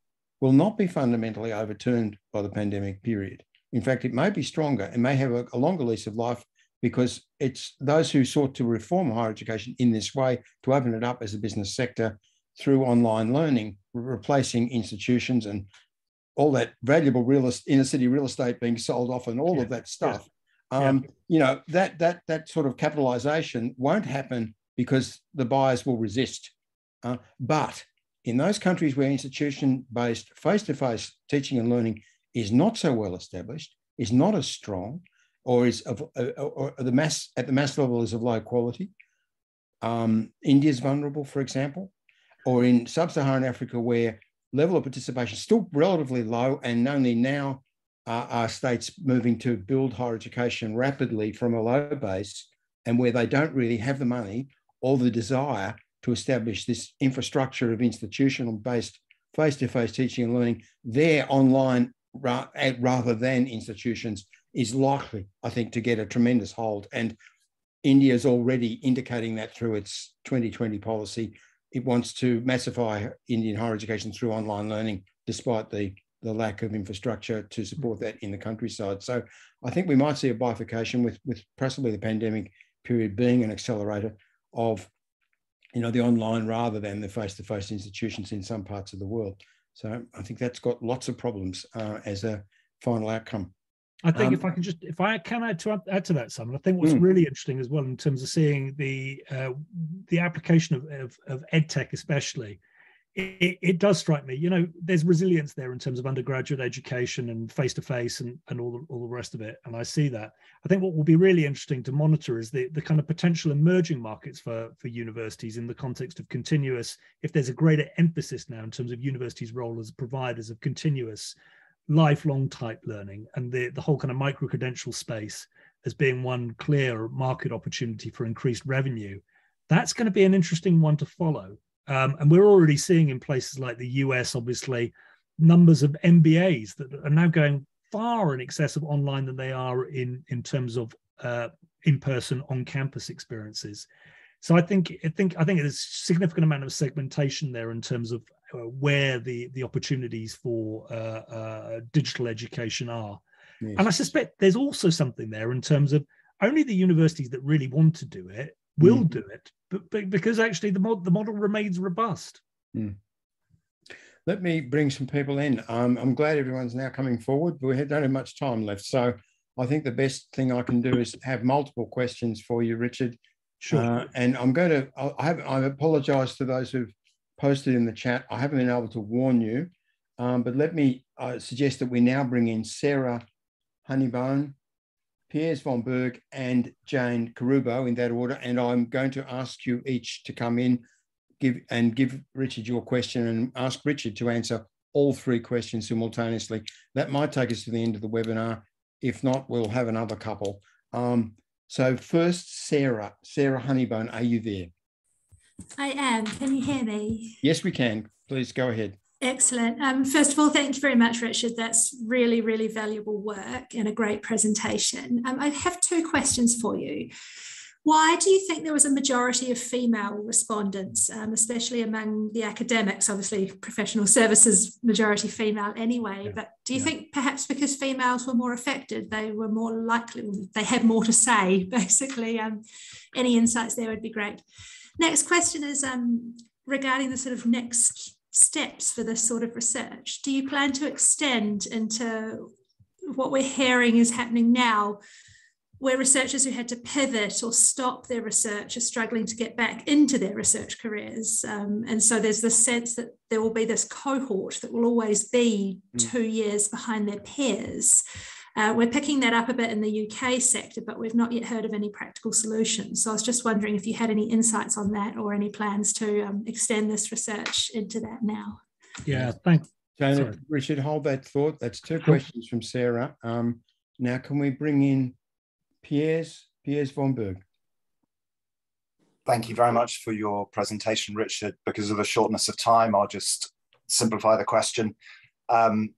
will not be fundamentally overturned by the pandemic period. In fact, it may be stronger, and may have a, a longer lease of life because it's those who sought to reform higher education in this way to open it up as a business sector through online learning, replacing institutions and all that valuable real estate, inner city real estate being sold off and all yeah. of that stuff. Yeah. Um, yeah. You know that that that sort of capitalization won't happen because the buyers will resist. Uh, but in those countries where institution-based face-to-face teaching and learning is not so well established, is not as strong, or is of uh, or the mass at the mass level is of low quality. Um, India is vulnerable, for example, or in sub-Saharan Africa where level of participation is still relatively low, and only now uh, are states moving to build higher education rapidly from a low base, and where they don't really have the money or the desire to establish this infrastructure of institutional based face to face teaching and learning there online ra- rather than institutions is likely, I think, to get a tremendous hold. And India is already indicating that through its 2020 policy. It wants to massify Indian higher education through online learning, despite the, the lack of infrastructure to support that in the countryside. So I think we might see a bifurcation with, with possibly the pandemic period being an accelerator of you know, the online rather than the face-to-face institutions in some parts of the world. So I think that's got lots of problems uh, as a final outcome. I think um, if I can just, if I can add to add to that, Simon, I think what's mm. really interesting as well in terms of seeing the uh, the application of, of, of edtech, especially, it, it, does strike me, you know, there's resilience there in terms of undergraduate education and face to face and and all the, all the rest of it. And I see that. I think what will be really interesting to monitor is the the kind of potential emerging markets for for universities in the context of continuous. If there's a greater emphasis now in terms of universities' role as providers of continuous, lifelong type learning, and the the whole kind of micro credential space as being one clear market opportunity for increased revenue. That's going to be an interesting one to follow um, and we're already seeing in places like the US, obviously, numbers of MBAs that are now going far in excess of online than they are in in terms of uh, in-person on-campus experiences. So I think I think I think there's a significant amount of segmentation there in terms of where the the opportunities for uh, uh digital education are, yes. and I suspect there's also something there in terms of only the universities that really want to do it will mm. do it, but, but, because actually the mod, the model remains robust. Mm. Let me bring some people in. Um, I'm glad everyone's now coming forward. But we don't have much time left, so I think the best thing I can do is have multiple questions for you, Richard. Sure. Uh, and I'm going to. I have. I apologise to those who've posted in the chat. I haven't been able to warn you, um, but let me uh, suggest that we now bring in Sarah Honeybone, Piers von Berg and Jane Carubo in that order. And I'm going to ask you each to come in give and give Richard your question and ask Richard to answer all three questions simultaneously. That might take us to the end of the webinar. If not, we'll have another couple. Um, so first, Sarah, Sarah Honeybone, are you there? I am. Can you hear me? Yes, we can. Please go ahead. Excellent. Um, first of all, thank you very much, Richard. That's really, really valuable work and a great presentation. Um, I have two questions for you. Why do you think there was a majority of female respondents, um, especially among the academics? Obviously, professional services majority female anyway. Yeah. But do you yeah. think perhaps because females were more affected, they were more likely, they had more to say? Basically, um, any insights there would be great. Next question is um, regarding the sort of next steps for this sort of research? Do you plan to extend into what we're hearing is happening now, where researchers who had to pivot or stop their research are struggling to get back into their research careers? Um, and so there's this sense that there will be this cohort that will always be mm. two years behind their peers. Uh, we're picking that up a bit in the UK sector, but we've not yet heard of any practical solutions. So I was just wondering if you had any insights on that or any plans to um, extend this research into that now. Yeah, thanks. Jane, Richard, hold that thought. That's two questions from Sarah. Um, now, can we bring in Piers, Piers von Berg? Thank you very much for your presentation, Richard. Because of the shortness of time, I'll just simplify the question. Um,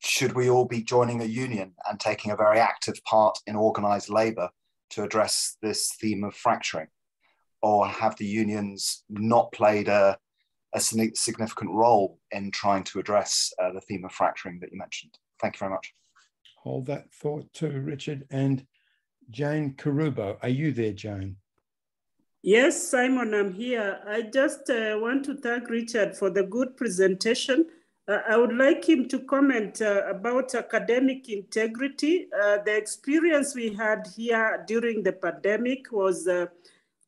should we all be joining a union and taking a very active part in organised labour to address this theme of fracturing? Or have the unions not played a, a significant role in trying to address uh, the theme of fracturing that you mentioned? Thank you very much. Hold that thought too, Richard. And Jane Karubo, are you there, Jane? Yes, Simon, I'm here. I just uh, want to thank Richard for the good presentation I would like him to comment uh, about academic integrity. Uh, the experience we had here during the pandemic was uh,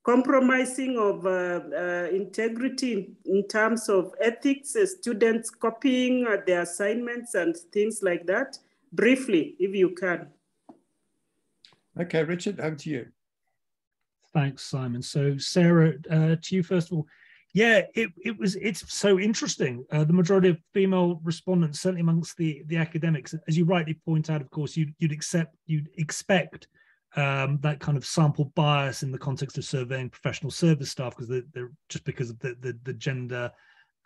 compromising of uh, uh, integrity in, in, terms of ethics, students copying their assignments and things like that. Briefly, if you can. Okay, Richard, over to you. Thanks, Simon. So, Sarah, to you first of all yeah, it, it was it's so interesting. Uh, the majority of female respondents, certainly amongst the the academics, as you rightly point out, of course, you'd you'd accept you'd expect um, that kind of sample bias in the context of surveying professional service staff because they're, they're, just because of the the, the gender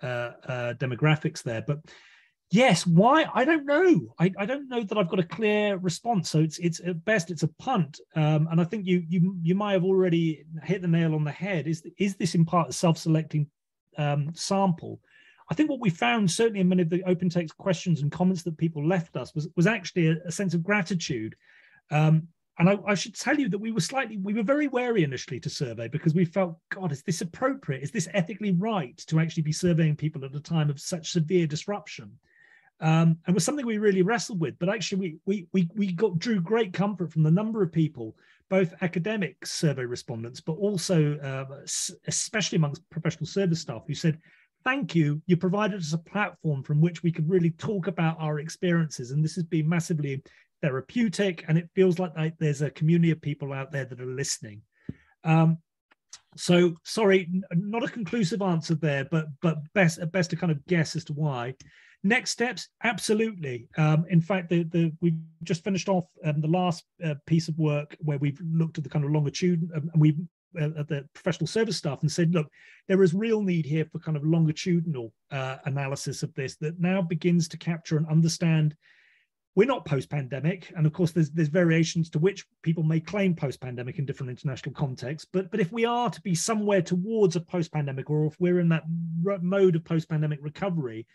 uh, uh, demographics there. But yes, why I don't know. I, I don't know that I've got a clear response. So it's it's at best it's a punt. Um, and I think you you you might have already hit the nail on the head. Is is this in part a self-selecting um, sample? I think what we found certainly in many of the open text questions and comments that people left us was was actually a, a sense of gratitude. Um, and I, I, should tell you that we were slightly we were very wary initially to survey because we felt god is this appropriate is this ethically right to actually be surveying people at a time of such severe disruption um, and was something we really wrestled with. But actually, we we we we got drew great comfort from the number of people, both academic survey respondents, but also uh, especially amongst professional service staff, who said, "Thank you, you provided us a platform from which we could really talk about our experiences, and this has been massively therapeutic, and it feels like there's a community of people out there that are listening." Um, so sorry, not a conclusive answer there, but but best best to kind of guess as to why. Next steps, absolutely. Um, in fact, the, the we just finished off um, the last uh, piece of work where we've looked at the kind of longitude um, and we uh, at the professional service staff and said, look, there is real need here for kind of longitudinal uh, analysis of this that now begins to capture and understand. We're not post-pandemic, and of course, there's there's variations to which people may claim post-pandemic in different international contexts. But but if we are to be somewhere towards a post-pandemic, or if we're in that mode of post-pandemic recovery,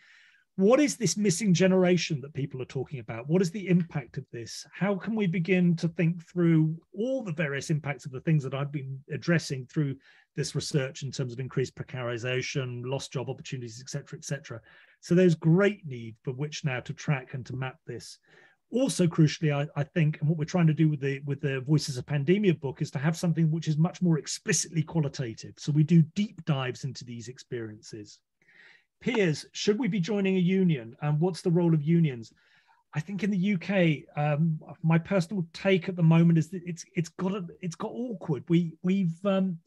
what is this missing generation that people are talking about? What is the impact of this? How can we begin to think through all the various impacts of the things that I've been addressing through this research in terms of increased precarization, lost job opportunities, et cetera, et cetera. So there's great need for which now to track and to map this. Also, crucially, I, I think, and what we're trying to do with the with the Voices of Pandemia book is to have something which is much more explicitly qualitative. So we do deep dives into these experiences. Piers, should we be joining a union? And what's the role of unions? I think in the UK, um, my personal take at the moment is that it's it's got a, it's got awkward. We we've um,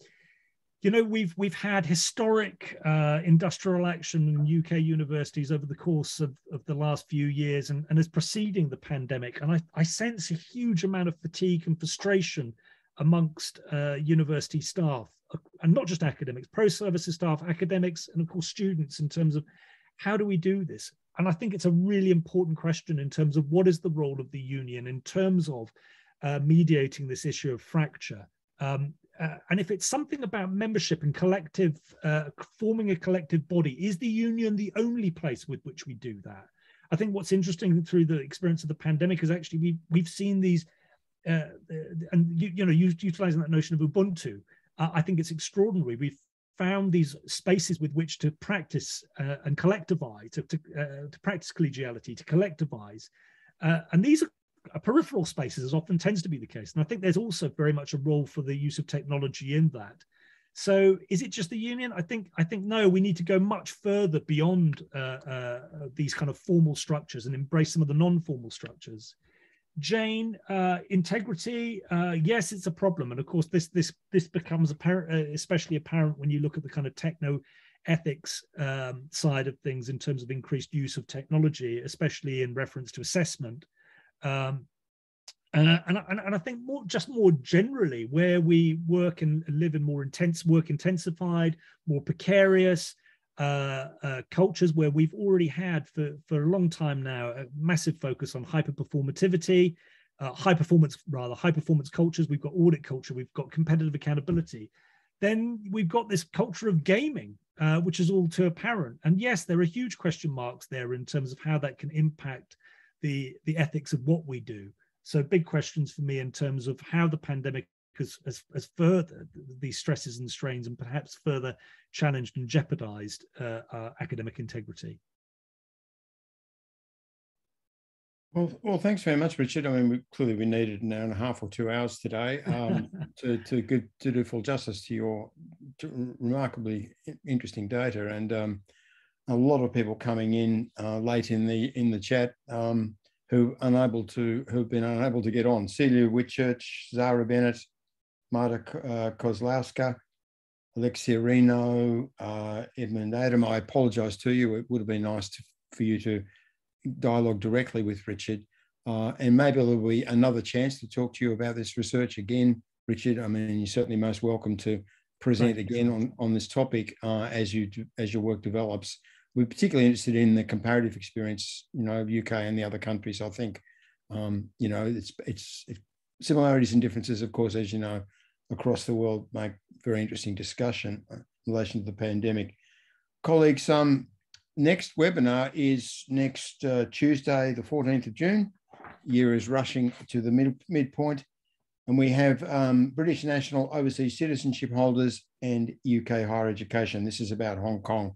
you know we've we've had historic uh, industrial action in UK universities over the course of, of the last few years and, and as preceding the pandemic, and I, I sense a huge amount of fatigue and frustration amongst uh, university staff and not just academics, pro services staff, academics, and of course students in terms of how do we do this? And I think it's a really important question in terms of what is the role of the union in terms of uh, mediating this issue of fracture. Um, uh, and if it's something about membership and collective, uh, forming a collective body, is the union the only place with which we do that? I think what's interesting through the experience of the pandemic is actually we, we've seen these, uh, and you, you know, utilizing that notion of Ubuntu, uh, I think it's extraordinary. We've found these spaces with which to practice uh, and collectivize, to, to, uh, to, practice collegiality, to collectivize. Uh, and these are peripheral spaces, as often tends to be the case. And I think there's also very much a role for the use of technology in that. So is it just the union? I think I think no. We need to go much further beyond uh, uh, these kind of formal structures and embrace some of the non-formal structures. Jane, uh, integrity, uh, yes, it's a problem, and of course, this this this becomes apparent, uh, especially apparent when you look at the kind of techno ethics um, side of things in terms of increased use of technology, especially in reference to assessment. Um, and, and, and I think more just more generally, where we work and live in more intense, work intensified, more precarious, uh, uh, cultures where we've already had for, for a long time now a massive focus on hyper performativity, uh, high performance, rather, high performance cultures. We've got audit culture, we've got competitive accountability. Then we've got this culture of gaming, uh, which is all too apparent. And yes, there are huge question marks there in terms of how that can impact the, the ethics of what we do. So, big questions for me in terms of how the pandemic has, as, has furthered these stresses and strains and perhaps further challenged and jeopardized uh, academic integrity. Well, well, thanks very much, Richard. I mean, we, clearly we needed an hour and a half or two hours today um, to to, to do full justice to your to remarkably interesting data, and um, a lot of people coming in uh, late in the in the chat um, who unable to who've been unable to get on. Celia Whitchurch, Zara Bennett, Marta uh, Kozlowska, Alexia Reno, uh, Edmund Adam. I apologise to you. It would have been nice to, for you to dialogue directly with Richard. Uh, and maybe there'll be another chance to talk to you about this research again, Richard. I mean, you're certainly most welcome to present again on, on this topic uh, as you as your work develops. We're particularly interested in the comparative experience, you know, of UK and the other countries. I think, um, you know, it's, it's, it's similarities and differences, of course, as you know, across the world make very interesting discussion in relation to the pandemic. Colleagues, um, next webinar is next uh, Tuesday, the 14th of June. Year is rushing to the mid, midpoint. And we have um, British national overseas citizenship holders and UK higher education. This is about Hong Kong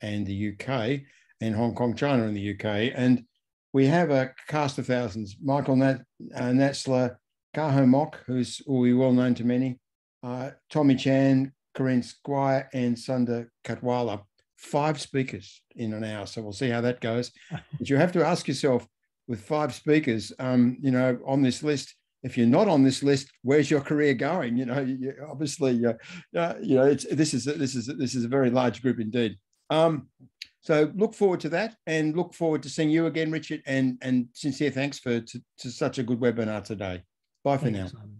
and the UK and Hong Kong, China and the UK. And we have a cast of thousands. Michael Nat, uh, Natzler, Kaho Mok, who's already well known to many, uh, Tommy Chan, Corinne Squire, and Sunder Katwala. Five speakers in an hour. So we'll see how that goes. but you have to ask yourself with five speakers, um, you know, on this list, if you're not on this list, where's your career going? You know, you, obviously, uh, uh, you know, it's, this is this is this is a very large group indeed. Um, so look forward to that, and look forward to seeing you again, Richard. And and sincere thanks for to, to such a good webinar today. Bye for now. Simon.